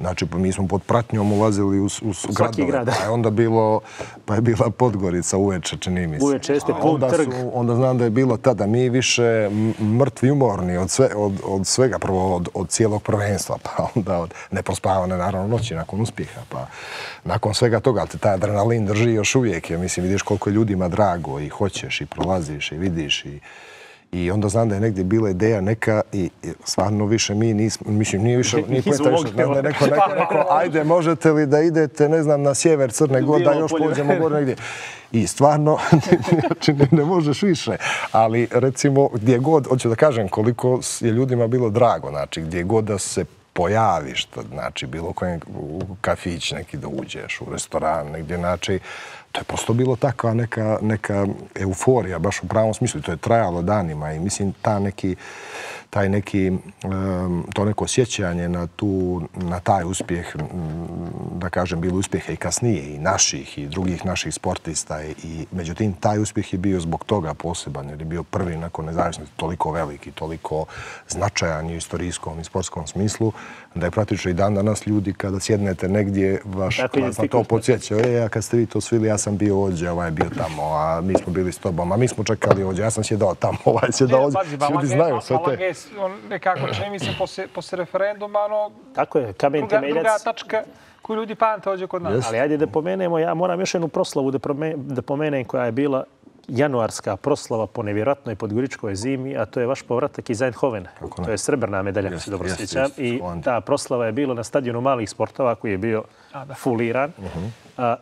[SPEAKER 3] Znači, pa mi smo pod pratnjom ulazili u, u, u gradove. Pa je onda bilo, pa je bila Podgorica uveče, čini mi se.
[SPEAKER 1] Uveče jeste pun trg.
[SPEAKER 3] Su, onda znam da je bilo tada mi više mrtvi umorni od, sve, od, od svega, prvo od, od cijelog prvenstva, pa onda od neprospavane, naravno, noći nakon uspjeha. Pa nakon svega toga, te taj adrenalin drži još uvijek. Ja mislim, vidiš koliko je ljudima drago i hoćeš i prolaziš i vidiš i I onda znam da je negdje bila ideja neka i stvarno više mi nismo, mislim, nije više, nije pojeta više, znam da je neko, neko, neko, ajde, možete li da idete, ne znam, na sjever Crne Gore, da još pođemo gore negdje. I stvarno, znači, ne, ne možeš više, ali recimo, gdje god, hoću da kažem, koliko je ljudima bilo drago, znači, gdje god da se pojaviš, znači, bilo kojem u kafić neki da uđeš, u restoran, negdje, znači, to je prosto bilo takva neka, neka euforija, baš u pravom smislu. To je trajalo danima i mislim ta neki, taj neki, to neko sjećanje na, tu, na taj uspjeh, da kažem, bilo uspjeha i kasnije i naših i drugih naših sportista. I, međutim, taj uspjeh je bio zbog toga poseban jer je bio prvi nakon nezavisnosti toliko veliki, toliko značajan u istorijskom i sportskom smislu da je praktično i dan danas ljudi kada sjednete negdje, vaš vas na to podsjećao. E, ja kad ste vi to svili, ja sam bio ovdje, ovaj je bio tamo, a mi smo bili s tobom, a mi smo čekali ovdje, ja sam sjedao tamo, ovaj sjedao ovdje. Ljudi znaju sve te.
[SPEAKER 2] On nekako, čini mi se, posle referenduma, ono...
[SPEAKER 1] Tako je, kamen temeljac.
[SPEAKER 2] Druga tačka koju ljudi pamte ovdje kod nas.
[SPEAKER 1] Ali ajde da pomenemo, ja moram još jednu proslavu da, da pomenem koja je bila januarska proslava po nevjerojatnoj podgoričkoj zimi, a to je vaš povratak iz Eindhovena. To je srebrna medalja, ako se dobro sjećam. I ta proslava je bila na stadionu malih sportova koji je bio fuliran. Mhm.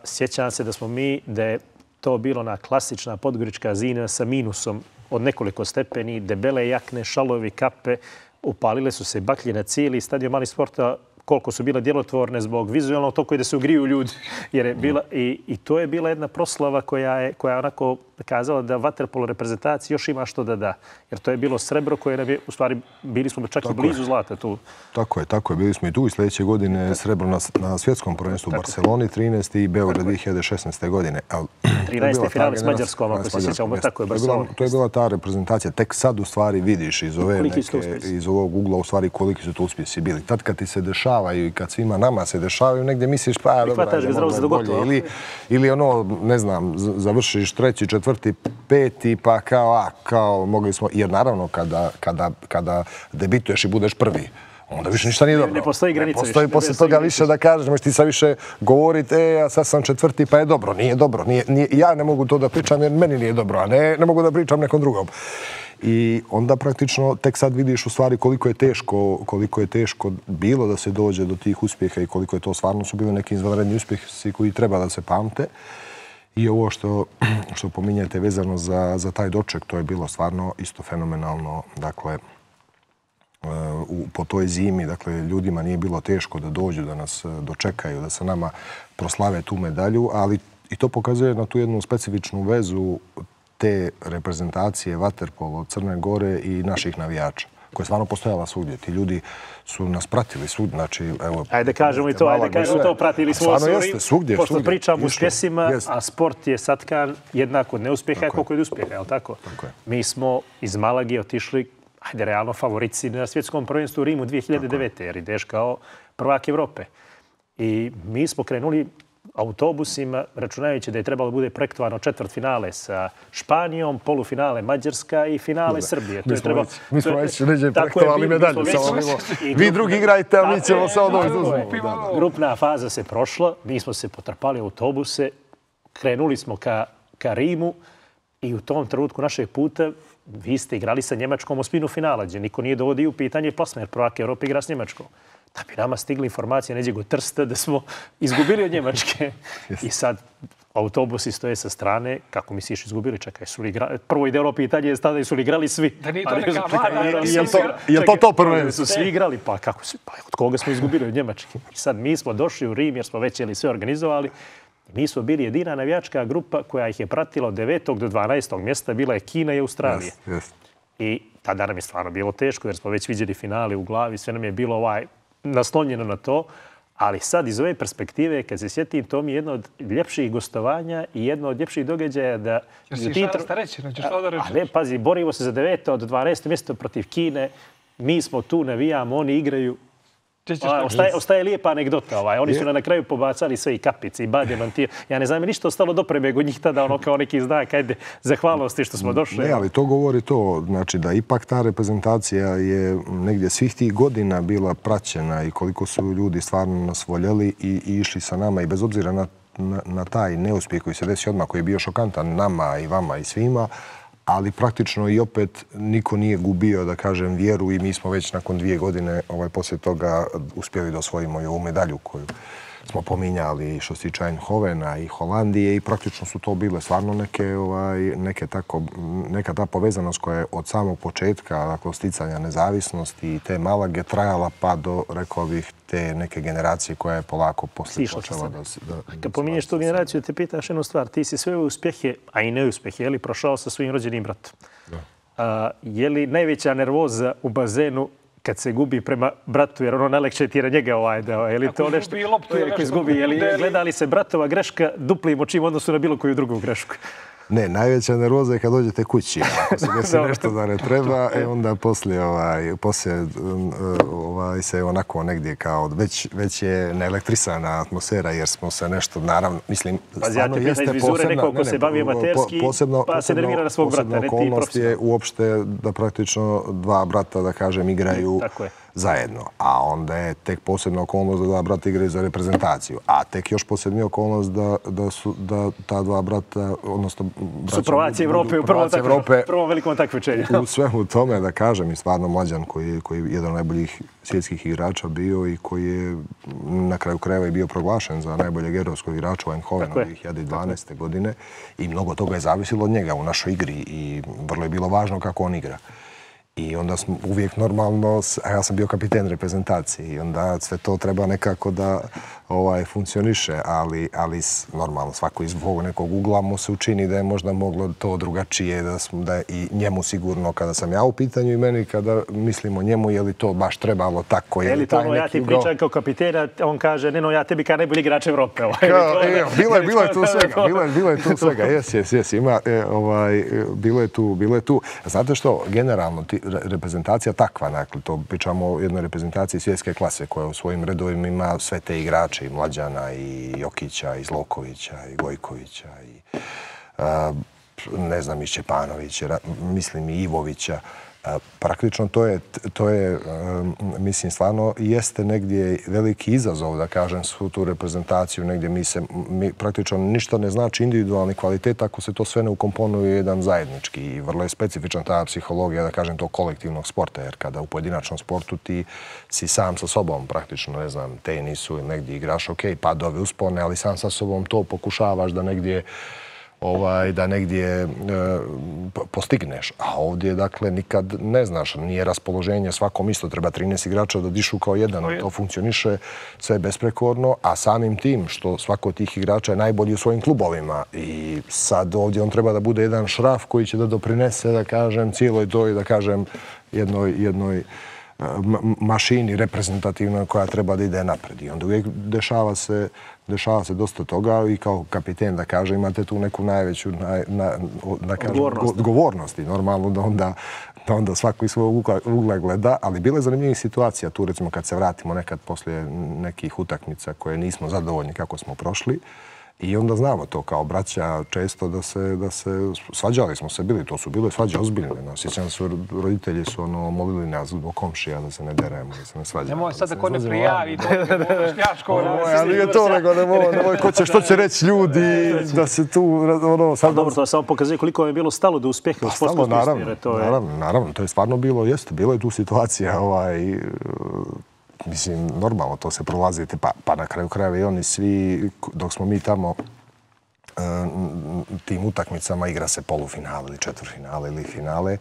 [SPEAKER 1] Sjećam se da smo mi, da je to bilo na klasična podgorička zima sa minusom od nekoliko stepeni, debele jakne, šalovi, kape, upalile su se baklje na cijeli stadion malih sportova, koliko su bile djelotvorne zbog vizualnog toga i da se ugriju ljudi. Jer je bila, i, I to je bila jedna proslava koja je, koja je onako kazala da vaterpolo reprezentacija još ima što da da. Jer to je bilo srebro koje nam je, u stvari, bili smo čak tako i blizu je. zlata tu.
[SPEAKER 3] Tako je, tako je. Bili smo i tu i sljedeće godine srebro na, na svjetskom prvenstvu u Barceloni 13. i Beograd 2016. godine. Al,
[SPEAKER 1] 13. finale s Mađarskom, ako se sjećamo, tako je Barcelona.
[SPEAKER 3] To je bila ta reprezentacija. Tek sad u stvari vidiš iz, ove neke, iz ovog ugla u stvari koliki su to uspjesi bili. Tad kad ti se dešavaju i kad svima nama se dešavaju, negdje misliš pa dobro, ajde, bolje. Ili, ili ono, ne znam, završiš treći, četvrti četvrti, peti, pa kao, a, kao, mogli smo, jer naravno kada, kada, kada debituješ i budeš prvi, onda više ništa nije dobro.
[SPEAKER 1] Ne postoji granica.
[SPEAKER 3] Ne postoji posle toga više da kažeš, možeš ti sad više govoriti, e, ja sad sam četvrti, pa je dobro. Nije dobro. Nije, nije, ja ne mogu to da pričam jer meni nije dobro, a ne, ne mogu da pričam nekom drugom. I onda praktično tek sad vidiš u stvari koliko je teško, koliko je teško bilo da se dođe do tih uspjeha i koliko je to stvarno su bili neki izvanredni uspjehi koji treba da se pamte. I ovo što, što pominjate vezano za, za taj doček, to je bilo stvarno isto fenomenalno. Dakle, e, u, po toj zimi, dakle, ljudima nije bilo teško da dođu, da nas e, dočekaju, da se nama proslave tu medalju, ali i to pokazuje na tu jednu specifičnu vezu te reprezentacije Waterpolo, Crne Gore i naših navijača koja je stvarno postojala svugdje. Ti ljudi su nas pratili svugdje. Znači, evo,
[SPEAKER 1] ajde kažemo i to, ajde kažemo to, pratili smo
[SPEAKER 3] stvarno jeste, svugdje.
[SPEAKER 1] Pošto pričamo u škesima, a sport je satkan jednako od neuspjeha koliko je od uspjeha, je li tako? tako je. Mi smo iz Malagi otišli, ajde, realno favorici na svjetskom prvenstvu u Rimu 2009. jer ideš kao prvak Evrope. I mi smo krenuli autobusima, računajući da je trebalo bude projektovano četvrt finale sa Španijom, polufinale Mađarska i finale Srbije.
[SPEAKER 3] Mi smo već, mi smo već neđe projektovali medalju. Vi drugi igrajte, a mi ćemo se od ovih uzmano.
[SPEAKER 1] Grupna faza se prošla, mi smo se potrpali autobuse, krenuli smo ka, ka Rimu i u tom trenutku našeg puta vi ste igrali sa Njemačkom u spinu finala, gdje niko nije dovodio u pitanje plasma, jer prvak Evropa igra s Njemačkom da bi nama stigli informacije neđe go Trsta da smo izgubili od Njemačke. I sad autobusi stoje sa strane, kako misliš izgubili, čekaj, su li igrali, prvo idealno pitanje je tada su li igrali svi.
[SPEAKER 2] Da nije to neka vada.
[SPEAKER 3] Je to to prvo?
[SPEAKER 1] Su svi igrali, pa kako su, pa od koga smo izgubili od Njemačke. I sad mi smo došli u Rim jer smo već jeli sve organizovali. Mi smo bili jedina navijačka grupa koja ih je pratila od 9. do 12. mjesta, bila je Kina i Australija. Yes, yes. I tada nam je stvarno bilo teško jer smo već vidjeli finale u glavi, sve nam je bilo ovaj naslonjeno na to, ali sad iz ove perspektive, kad se sjetim, to mi je jedno od ljepših gostovanja i jedno od ljepših događaja da...
[SPEAKER 2] Jer si šta reći, nećeš što da reći.
[SPEAKER 1] Ali, pazi, borimo se za deveto od 12. mjesto protiv Kine, mi smo tu, navijamo, oni igraju, Ovaj, ostaje, ostaje lijepa anegdota. Ovaj. Oni su na, na kraju pobacali sve i kapice i bade mantije. Ja ne znam ništa ostalo do prebe od njih tada, ono kao neki znak, ajde, zahvalnosti što smo došli.
[SPEAKER 3] Ne, ali to govori to, znači da ipak ta reprezentacija je negdje svih tih godina bila praćena i koliko su ljudi stvarno nas voljeli i, i išli sa nama i bez obzira na, na, na taj neuspjeh koji se desi odmah, koji je bio šokantan nama i vama i svima, ali praktično i opet niko nije gubio, da kažem, vjeru i mi smo već nakon dvije godine ovaj, poslije toga uspjeli da osvojimo i ovu medalju koju smo pominjali što se tiče Eindhovena i Holandije i praktično su to bile stvarno neke, ovaj, neke tako, neka ta povezanost koja je od samog početka, dakle, sticanja nezavisnosti i te malage trajala pa do, rekao bih, te neke generacije koja je polako poslije počela da se...
[SPEAKER 1] Kad pominješ tu generaciju, te pitaš jednu stvar. Ti si sve uspjehe, a i neuspjehe, je li prošao sa svojim rođenim bratom? Da. A, je li najveća nervoza u bazenu kad se gubi prema bratu, jer ono najlekše ti njega ovaj deo. Je li to nešto?
[SPEAKER 2] Izgubi loptu, je
[SPEAKER 1] nešto. Je li gledali se bratova greška duplim očim odnosu na bilo koju drugu grešku?
[SPEAKER 3] Ne, najveća nervoza je kad dođete kući. Ako se desi nešto da ne treba, e onda poslije, ovaj, poslije um, ovaj, se onako negdje kao već, već je neelektrisana atmosfera jer smo se nešto, naravno, mislim,
[SPEAKER 1] pa, stvarno jeste posebno... Neko ko se bavi amaterski, posebno, pa se nervira na svog brata, ne ti
[SPEAKER 3] okolnost je uopšte da praktično dva brata, da kažem, igraju zajedno. A onda je tek posebna okolnost da dva brata igraju za reprezentaciju. A tek još posebna okolnost da, da, su, da ta dva brata, odnosno...
[SPEAKER 1] Su prvaci Evrope u prvom, Evrope, velikom takvičenju.
[SPEAKER 3] U svemu tome, da kažem, i stvarno mlađan koji, koji je jedan od najboljih svjetskih igrača bio i koji je na kraju krajeva i bio proglašen za najboljeg europskog igrača u Eindhovenu 2012. godine. I mnogo toga je zavisilo od njega u našoj igri i vrlo je bilo važno kako on igra. I onda smo uvijek normalno, a ja sam bio kapiten reprezentacije i onda sve to treba nekako da ovaj funkcioniše, ali, ali normalno svako iz ovog nekog ugla mu se učini da je možda moglo to drugačije, da, smo, da i njemu sigurno kada sam ja u pitanju i meni kada mislimo njemu je li to baš trebalo tako.
[SPEAKER 1] Je li to ono, ja ti pričam kao kapitena, on kaže, ne no, ja tebi kao najbolji igrač Evrope. Ovaj,
[SPEAKER 3] kao, e, bilo, je, bilo je tu svega, bilo je, bilo je tu svega, jes, jes, jes, ima, e, ovaj, bilo je tu, bilo je tu. Znate što, generalno, ti, reprezentacija takva, dakle, to pričamo o jednoj reprezentaciji svjetske klase koja u svojim redovima ima sve te igrače i Mlađana i Jokića i Zlokovića i Gojkovića i ne znam i Čepanovića, mislim i Ivovića. Praktično to je, to je, mislim, stvarno jeste negdje veliki izazov, da kažem, svu tu reprezentaciju, negdje. Mi se, mi praktično ništa ne znači individualni kvalitet ako se to sve ne ukomponuje jedan zajednički i vrlo je specifična ta psihologija, da kažem, to kolektivnog sporta, jer kada u pojedinačnom sportu ti si sam sa sobom, praktično, ne znam, tenisu ili negdje igraš, ok, padove uspone, ali sam sa sobom to pokušavaš da negdje ovaj, da negdje e, postigneš. A ovdje, dakle, nikad ne znaš, nije raspoloženje svakom isto, treba 13 igrača da dišu kao jedan, to funkcioniše sve besprekorno, a samim tim što svako od tih igrača je najbolji u svojim klubovima i sad ovdje on treba da bude jedan šraf koji će da doprinese, da kažem, cijeloj toj, da kažem, jednoj, jednoj mašini reprezentativnoj koja treba da ide napred. I onda uvijek dešava se, dešava se dosta toga i kao kapiten da kaže imate tu neku najveću na, na, da kažem, odgovornosti. Normalno da onda, da onda svako iz svog ugla, ugla gleda, ali bilo je zanimljivih situacija tu recimo kad se vratimo nekad poslije nekih utakmica koje nismo zadovoljni kako smo prošli. I onda znamo to kao braća često da se, da se svađali smo se bili, to su bile svađe ozbiljne. No. Sjećam se, roditelji su ono, molili nas zbog komšija da se ne deremo, da se ne svađamo.
[SPEAKER 2] Nemoj sad da ko ne prijavi, to je šljaško.
[SPEAKER 3] Ali nije to nego, nemoj, nemoj, ko će, što će reći ljudi, da se tu, ono, sad...
[SPEAKER 1] Dobro, to samo pokazuje koliko je bilo stalo do uspjeha u pa sportskom
[SPEAKER 3] naravno, to je... naravno, naravno, to je stvarno bilo, jeste, bilo je tu situacija, ovaj, mislim, normalno to se prolazite, pa, pa na kraju krajeva i oni svi, dok smo mi tamo e, tim utakmicama igra se polufinale ili četvrfinale ili finale,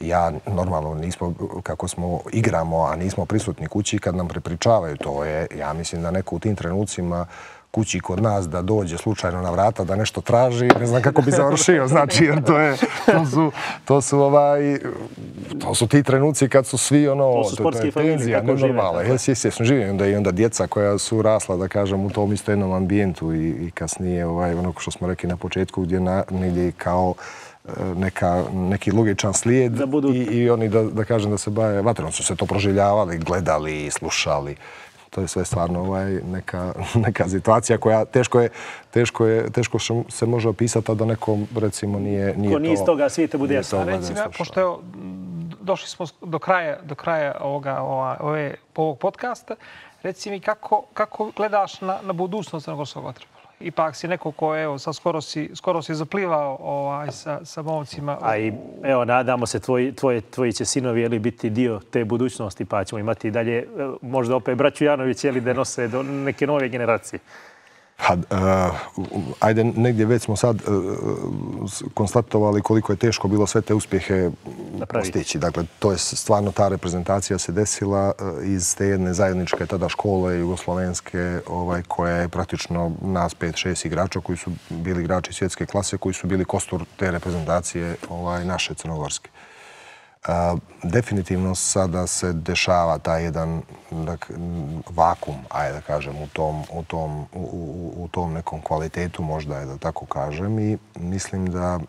[SPEAKER 3] ja normalno nismo, kako smo igramo, a nismo prisutni kući, kad nam prepričavaju to je, ja mislim da neko u tim trenucima kući kod nas da dođe slučajno na vrata da nešto traži, ne znam kako bi završio, znači jer to je, to su, to su ovaj, to su ti trenuci kad su svi ono,
[SPEAKER 1] to su sportski familije,
[SPEAKER 3] kako žive. Jes, jes, jes, žive. Onda i onda djeca koja su rasla, da kažem, u tom isto jednom ambijentu i, i kasnije, ovaj, ono što smo rekli na početku, gdje na, negdje kao e, neka, neki logičan slijed budu... i, i oni, da, da kažem, da se bave vatrom, su se to proživljavali, gledali, slušali to je sve stvarno ovaj, neka, neka situacija koja teško je, teško je, teško se može opisati, a da nekom, recimo, nije, nije
[SPEAKER 1] Ko to... Ko nije iz toga svijeta bude jasno.
[SPEAKER 2] Recimo, pošto je, došli smo do kraja, do kraja ovoga, ova, ove, ovog podcasta, reci mi kako, kako gledaš na, na budućnost Crnogorskog vaterpola? Ipak si neko ko evo sad skoro si skoro si zaplivao ovaj sa sa momcima.
[SPEAKER 1] A i evo nadamo se tvoj tvoje, tvoji će sinovi jeli, biti dio te budućnosti pa ćemo imati dalje možda opet braću Janović jeli, da nose do neke nove generacije.
[SPEAKER 3] Ha, uh, ajde, negdje već smo sad uh, konstatovali koliko je teško bilo sve te uspjehe postići. Dakle, to je stvarno ta reprezentacija se desila uh, iz te jedne zajedničke tada škole jugoslovenske ovaj, koja je praktično nas pet, šest igrača koji su bili igrači svjetske klase koji su bili kostur te reprezentacije ovaj, naše crnogorske. Definitivno sada se dešava taj jedan dak, vakum, ajde da kažem, u tom, u, tom, u, u tom nekom kvalitetu, možda je da tako kažem. I mislim da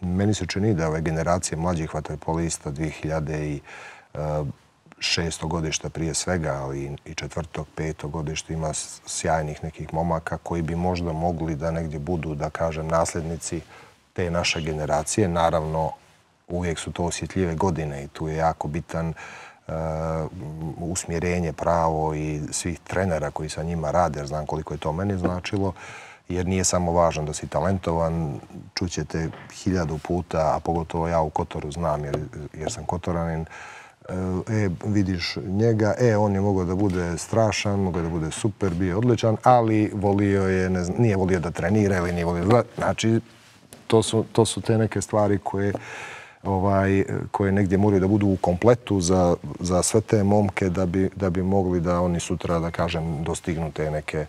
[SPEAKER 3] meni se čini da ove generacije mlađih vaterpolista 2000 i šesto godišta prije svega, ali i četvrtog, petog godišta ima sjajnih nekih momaka koji bi možda mogli da negdje budu, da kažem, nasljednici te naše generacije. Naravno, uvijek su to osjetljive godine i tu je jako bitan e, usmjerenje pravo i svih trenera koji sa njima rade, jer znam koliko je to meni značilo, jer nije samo važno da si talentovan, čućete hiljadu puta, a pogotovo ja u Kotoru znam jer, jer sam Kotoranin, e, e vidiš njega, e, on je mogao da bude strašan, mogao da bude super, bio odličan, ali volio je, ne znam, nije volio da trenira ili nije volio da... Znači, to su, to su te neke stvari koje ovaj, koje negdje moraju da budu u kompletu za, za sve te momke da bi, da bi mogli da oni sutra, da kažem, dostignu te neke,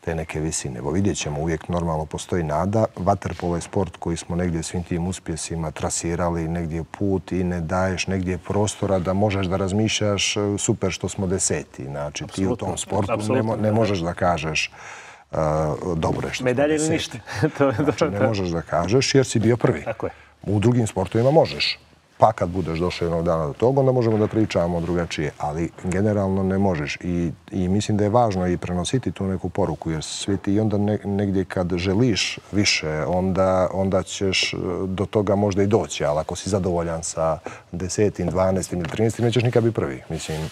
[SPEAKER 3] te neke visine. Evo vidjet ćemo, uvijek normalno postoji nada. Waterpolo je sport koji smo negdje svim tim uspjesima trasirali negdje put i ne daješ negdje prostora da možeš da razmišljaš e, super što smo deseti. Znači, ti u tom sportu ne, ne možeš da kažeš uh, dobro je što
[SPEAKER 1] Medalje ili ništa.
[SPEAKER 3] to znači, ne možeš da kažeš jer si bio prvi.
[SPEAKER 1] Tako je.
[SPEAKER 3] U drugim sportovima možeš pa kad budeš došao jednog dana do toga, onda možemo da pričamo drugačije, ali generalno ne možeš. I, i mislim da je važno i prenositi tu neku poruku, jer svi ti onda ne, negdje kad želiš više, onda, onda ćeš e, do toga možda i doći, ali ako si zadovoljan sa desetim, dvanestim ili trinestim, nećeš nikad biti prvi. Mislim,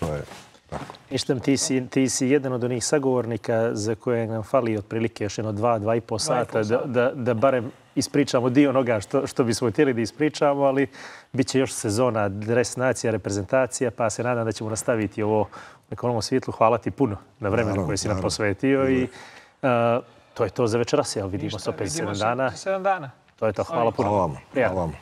[SPEAKER 3] to je tako.
[SPEAKER 1] Ištem, ti si, ti si jedan od onih sagovornika za koje nam fali otprilike još jedno dva, dva i po sata, da, da, da barem ispričamo dio onoga što, što bismo htjeli da ispričamo, ali bit će još sezona dres nacija, reprezentacija, pa se nadam da ćemo nastaviti ovo u nekom ovom svjetlu. Hvala ti puno na vremenu koje si nam posvetio i uh, to je to za večeras. Evo, vidimo se opet 7 dana.
[SPEAKER 2] 7 dana.
[SPEAKER 1] To je to. Hvala puno.
[SPEAKER 3] Hvala vam. Hvala vam.